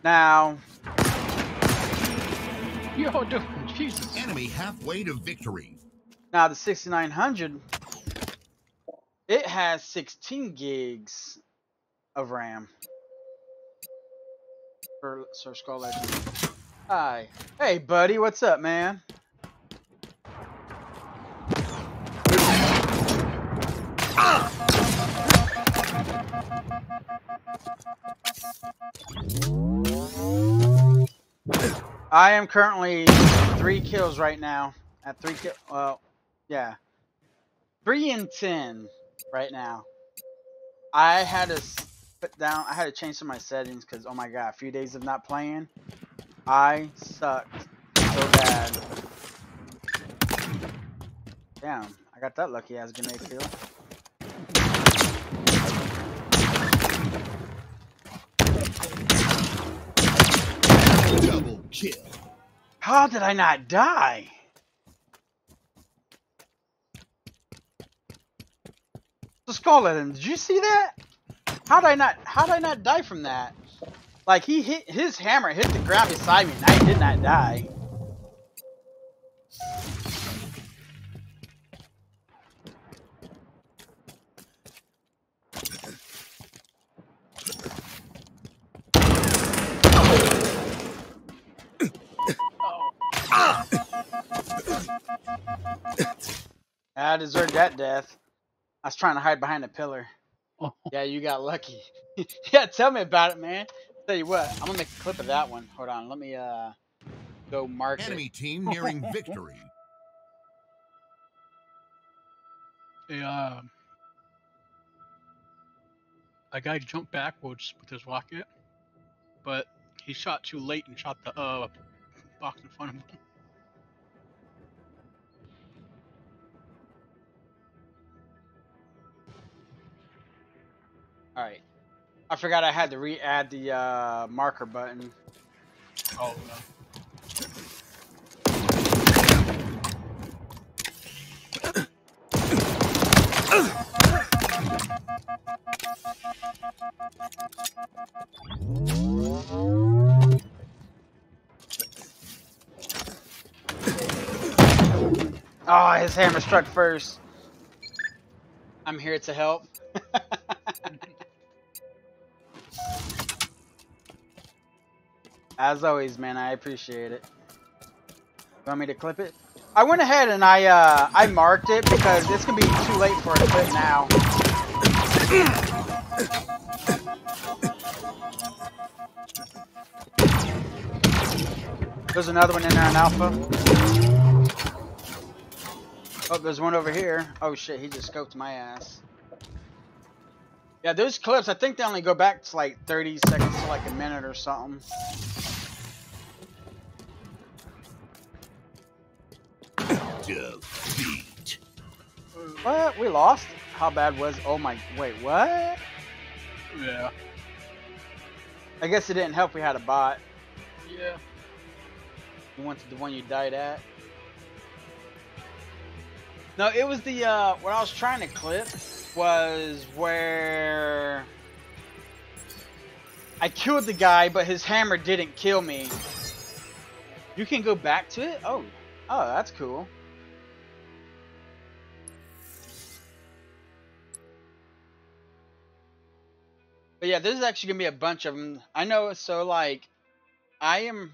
Now, Yo, dude, Jesus. Enemy halfway to victory. now the 6900, it has 16 gigs of RAM for Sir Skull Legend. Hi. Hey, buddy, what's up, man? I am currently three kills right now. At three kill, well, yeah, three and ten right now. I had to put down. I had to change some of my settings because oh my god, a few days of not playing, I sucked so bad. Damn, I got that lucky ass grenade kill. Double kill. How did I not die? The skeleton, did you see that? How did I not how did I not die from that? Like he hit his hammer hit the ground beside me and I did not die. I deserved that death. I was trying to hide behind a pillar. Oh, <laughs> Yeah, you got lucky. <laughs> yeah, tell me about it, man. Tell you what, I'm gonna make a clip of that one. Hold on, let me uh go mark Enemy it. team <laughs> nearing victory. a, uh, a guy jumped backwards with his rocket, but he shot too late and shot the uh, box in front of him. All right. I forgot I had to re-add the uh, marker button. Oh, no. Oh, his hammer struck first. I'm here to help. <laughs> As always, man, I appreciate it. You Want me to clip it? I went ahead and I uh, I marked it because it's gonna be too late for a clip now. There's another one in there in alpha. Oh, there's one over here. Oh shit, he just scoped my ass. Yeah, those clips, I think they only go back to like 30 seconds to like a minute or something. Defeat. What? We lost? How bad was? Oh my, wait, what? yeah. I guess it didn't help we had a bot. Yeah. You wanted the one you died at. No, it was the, uh, what I was trying to clip was where I killed the guy, but his hammer didn't kill me. You can go back to it? Oh, oh, that's cool. But yeah, there's actually gonna be a bunch of them. I know, it's so like, I am,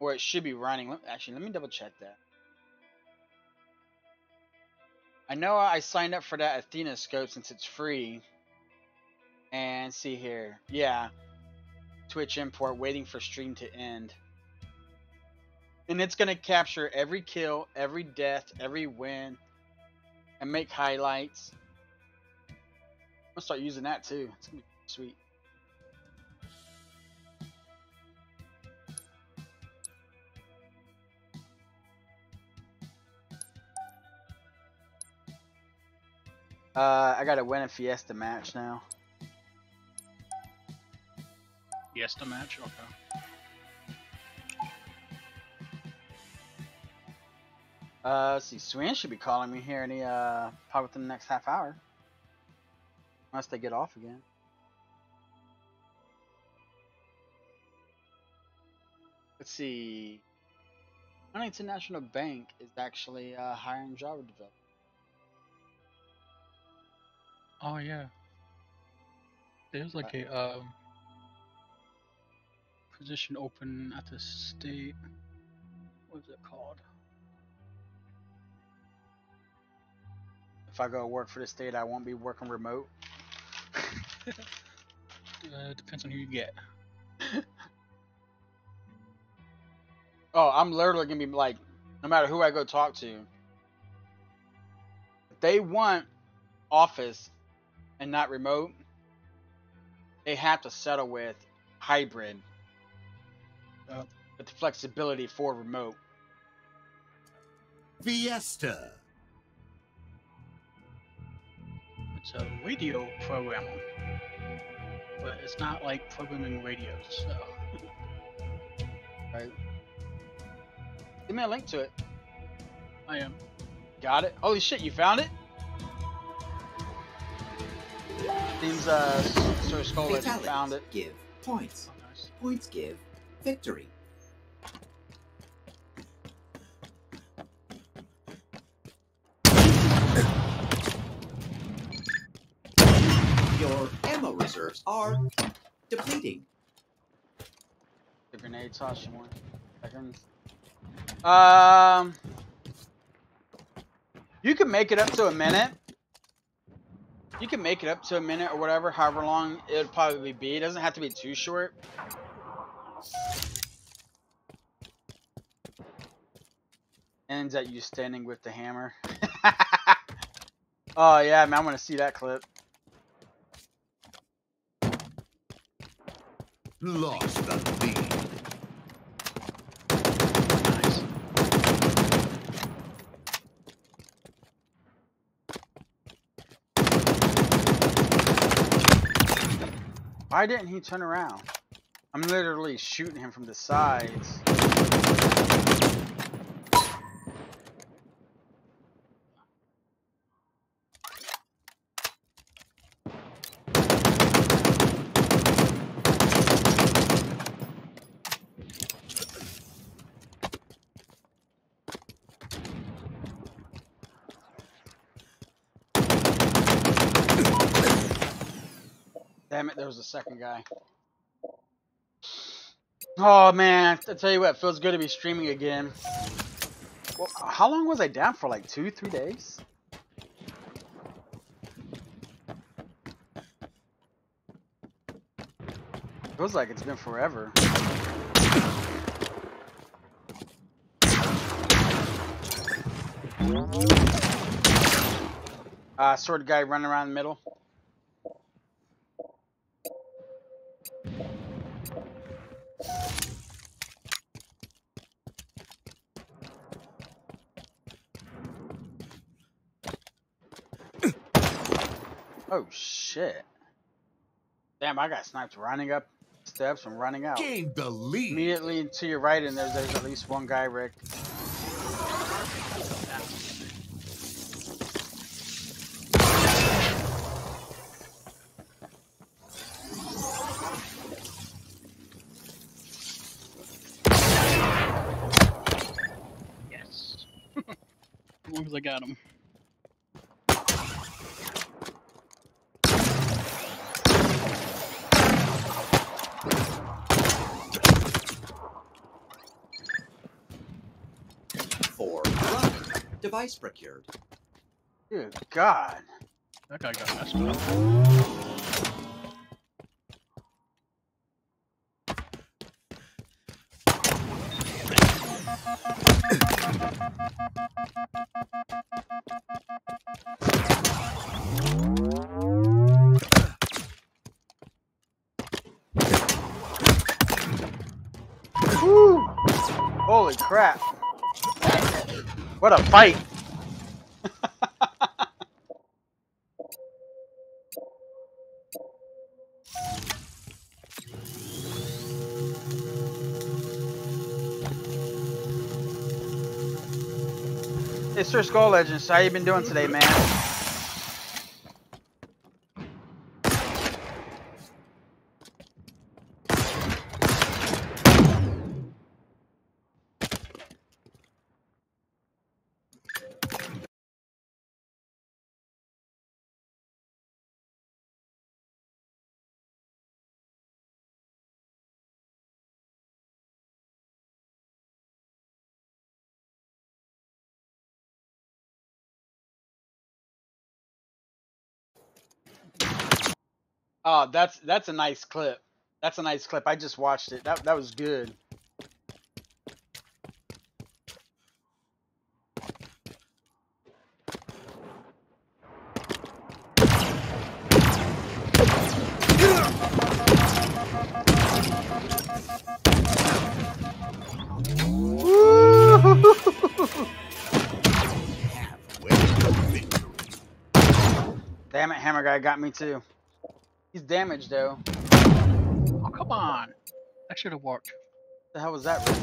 or it should be running. Actually, let me double check that. I know I signed up for that Athenascope since it's free. And see here, yeah, Twitch import waiting for stream to end. And it's gonna capture every kill, every death, every win, and make highlights. I'm gonna start using that too. It's gonna be sweet. Uh, I gotta win a Fiesta match now. Yes, the match. Okay. Uh, let's see, Swan should be calling me here any uh probably within the next half hour. Unless they get off again. Let's see. Huntington National Bank is actually uh, hiring Java developers. Oh yeah. There's like a um. position open at the state. What is it called? If I go work for the state, I won't be working remote. <laughs> Uh, depends on who you get. <laughs> Oh, I'm literally gonna be like, no matter who I go talk to, if they want office and not remote, they have to settle with hybrid Oh. with the flexibility for remote. Fiesta. It's a radio program, but it's not like programming radios. So Right? Give me a link to it. I am. Got it. Holy shit, you found it? Seems uh, Sir Skull Fatalities found it. give points. Oh, nice. Points give victory. Your ammo reserves are depleting. The grenade toss you want seconds. Um, you can make it up to a minute. You can make it up to a minute or whatever, however long it would probably be. It doesn't have to be too short. Ends at you standing with the hammer. <laughs> oh yeah, man, I want to see that clip. Lost the lead. Why didn't he turn around? I'm literally shooting him from the sides. Damn it, there was a second guy. Oh man, I tell you what, feels good to be streaming again. Well, how long was I down for? Like two, three days? Feels like it's been forever. Uh, sword guy running around the middle. Shit. Damn, I got sniped running up steps and running out. Gained the lead. Immediately to your right, and there's, there's at least one guy, Rick. Yes. <laughs> as long as I got him. For running. Device procured. Good God. That guy got messed up. Woo! Holy crap. What a fight. Sir Skull Legends. How you been doing today, man? Oh, that's that's a nice clip. That's a nice clip. I just watched it. That that was good. Damn it, Hammer Guy got me too. He's damaged though. Oh, come on. That should have worked. The hell was that? Rick?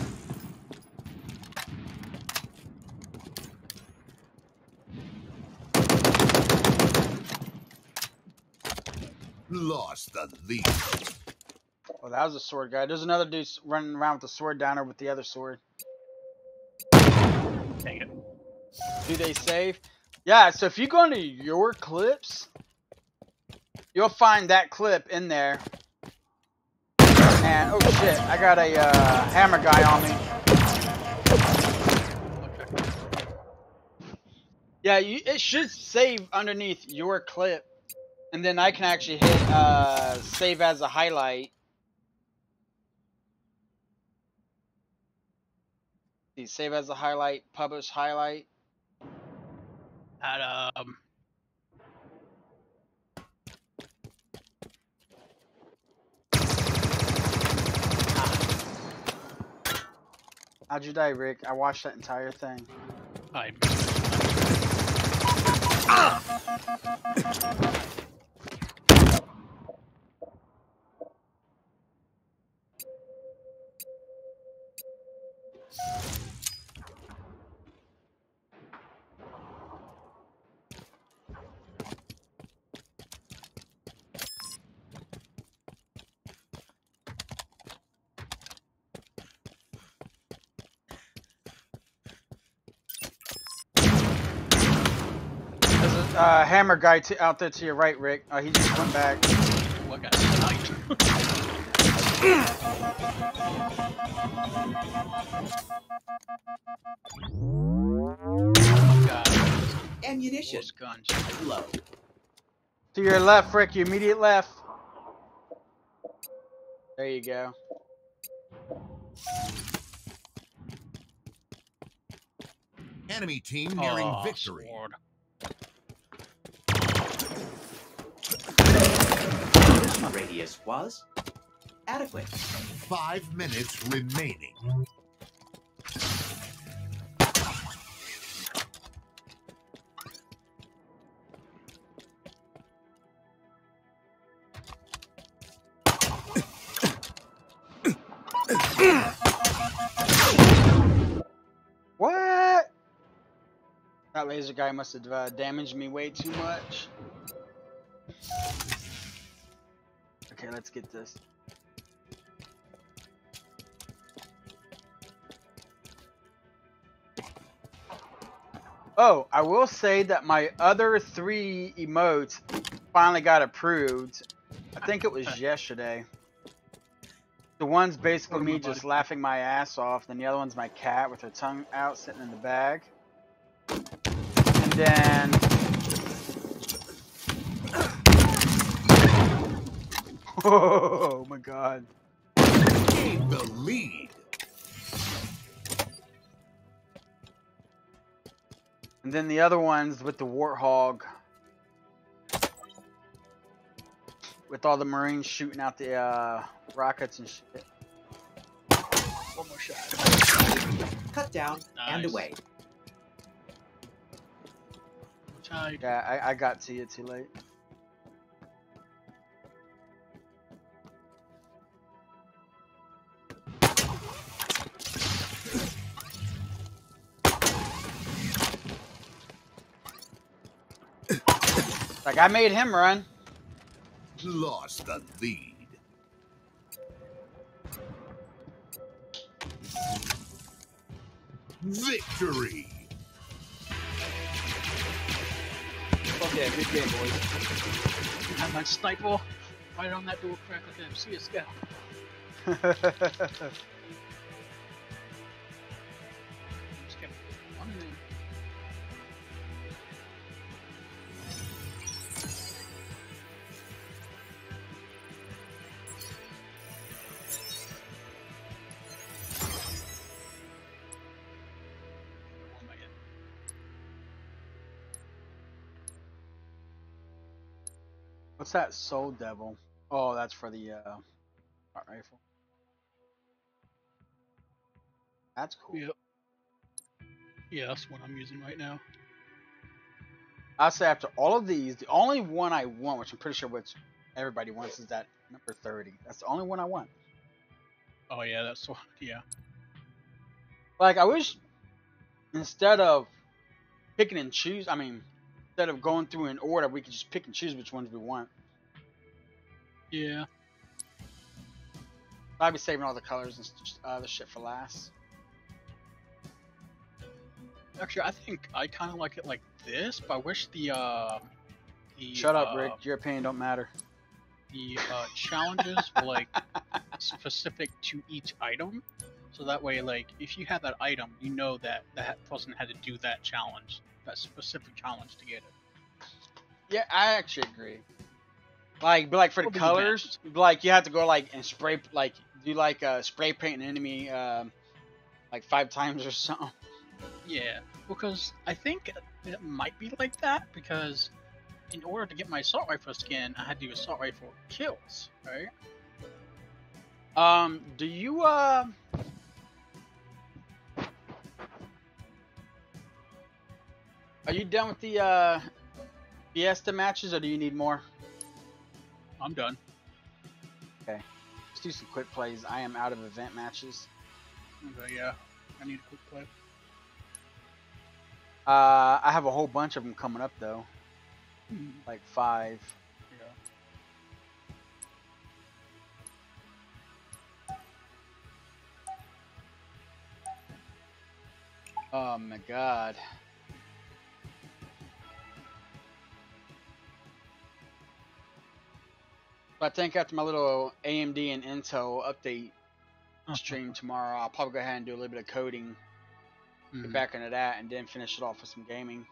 Lost the lead. Oh, that was a sword guy. There's another dude running around with the sword downer with the other sword. Dang it. Do they save? Yeah, so if you go into your clips, you'll find that clip in there. And oh shit, I got a uh, hammer guy on me. Yeah, you, it should save underneath your clip, and then I can actually hit uh, save as a highlight. Save as a highlight, publish highlight. That, um, How'd you die, Rick? I watched that entire thing. I There's ah! Uh, hammer guy to, out there to your right, Rick. Uh, he just went back. what got tonight? <laughs> Ammunition. those guns. Low. To your left, Rick. Your immediate left. There you go. Enemy team nearing Oh, victory. sword. Radius was adequate. Five minutes remaining. What? That laser guy must have uh, damaged me way too much. Okay, let's get this. Oh, I will say that my other three emotes finally got approved. I think it was yesterday. The one's basically me just laughing my ass off, then the other one's my cat with her tongue out sitting in the bag. And then Oh my god. Gain the lead. And then the other ones with the warthog. With all the marines shooting out the uh, rockets and shit. One more shot. Cut down and away. Yeah, I, I got to you too late. Like I made him run. Lost the lead. Victory. Okay, good game, boys. Have my sniper right on that door crack with them. See a scout. <laughs> What's that Soul Devil? Oh, that's for the uh, rifle. That's cool. Yep. Yeah, that's what I'm using right now. I say after all of these, the only one I want, which I'm pretty sure which everybody wants, is that number 30. That's the only one I want. Oh yeah, that's what. Yeah. Like I wish instead of picking and choose, I mean, instead of going through in order, we could just pick and choose which ones we want. Yeah. I'd be saving all the colors and st- other shit for last. Actually, I think I kind of like it like this, but I wish the uh, the Shut up, uh, Rick. Your opinion don't matter. The uh, challenges were like <laughs> specific to each item, so that way, like if you have that item, you know that that person had to do that challenge, that specific challenge to get it. Yeah, I actually agree. Like, but like for the Or colors, like you have to go like and spray, like do like uh, spray paint an enemy, um, like five times or something. Yeah, because I think it might be like that because in order to get my assault rifle skin, I had to do assault rifle kills, right? Um, do you uh? Are you done with the uh, Fiesta matches, or do you need more? I'm done. Okay. Let's do some quick plays. I am out of event matches. Okay, yeah, I need a quick play. Uh, I have a whole bunch of them coming up though, like five. Yeah. Oh my god. But I think after my little AMD and Intel update stream tomorrow, I'll probably go ahead and do a little bit of coding, get Mhm. back into that, and then finish it off with some gaming.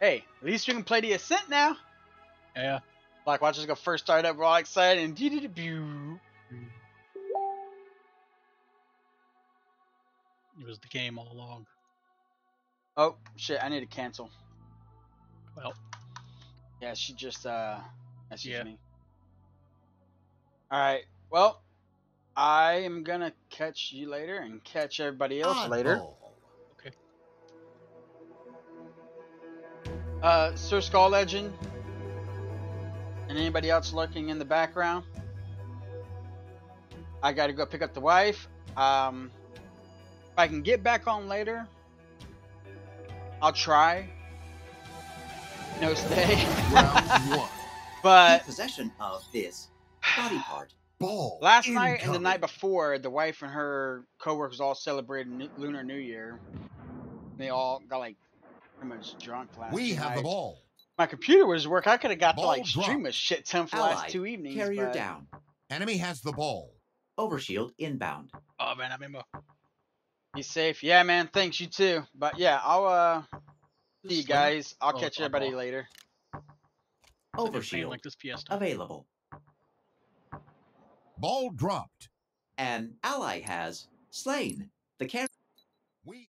Hey, at least we can play the Ascent now. Yeah. Like, watch us go first start up, we're all excited, and It was the game all along. Oh shit! I need to cancel. Well, Yeah, she just uh messaged Yeah. me. All right. Well, I am gonna catch you later and catch everybody else later. Okay. Uh, Sir Skull Legend, and anybody else lurking in the background. I gotta go pick up the wife. Um, if I can get back on later, I'll try. <laughs> No stay. Round one. <laughs> but Keep possession of this body part. <sighs> Ball. Last night and the night before, the wife and her coworkers all celebrated New- Lunar New Year. They all got like pretty much drunk last We have the ball. My computer was working. I could have got to Ball like stream dropped. a shit ton for the last Allied two evenings. Carrier but down. Enemy has the ball. Overshield inbound. oh man, I'm remember. Be safe. Yeah, man. Thanks. You too. But yeah, I'll uh see you guys. I'll Oh, catch ball, everybody ball. later. Like a Overshield like this Fiesta. available. Ball dropped. An ally has slain the carrier. We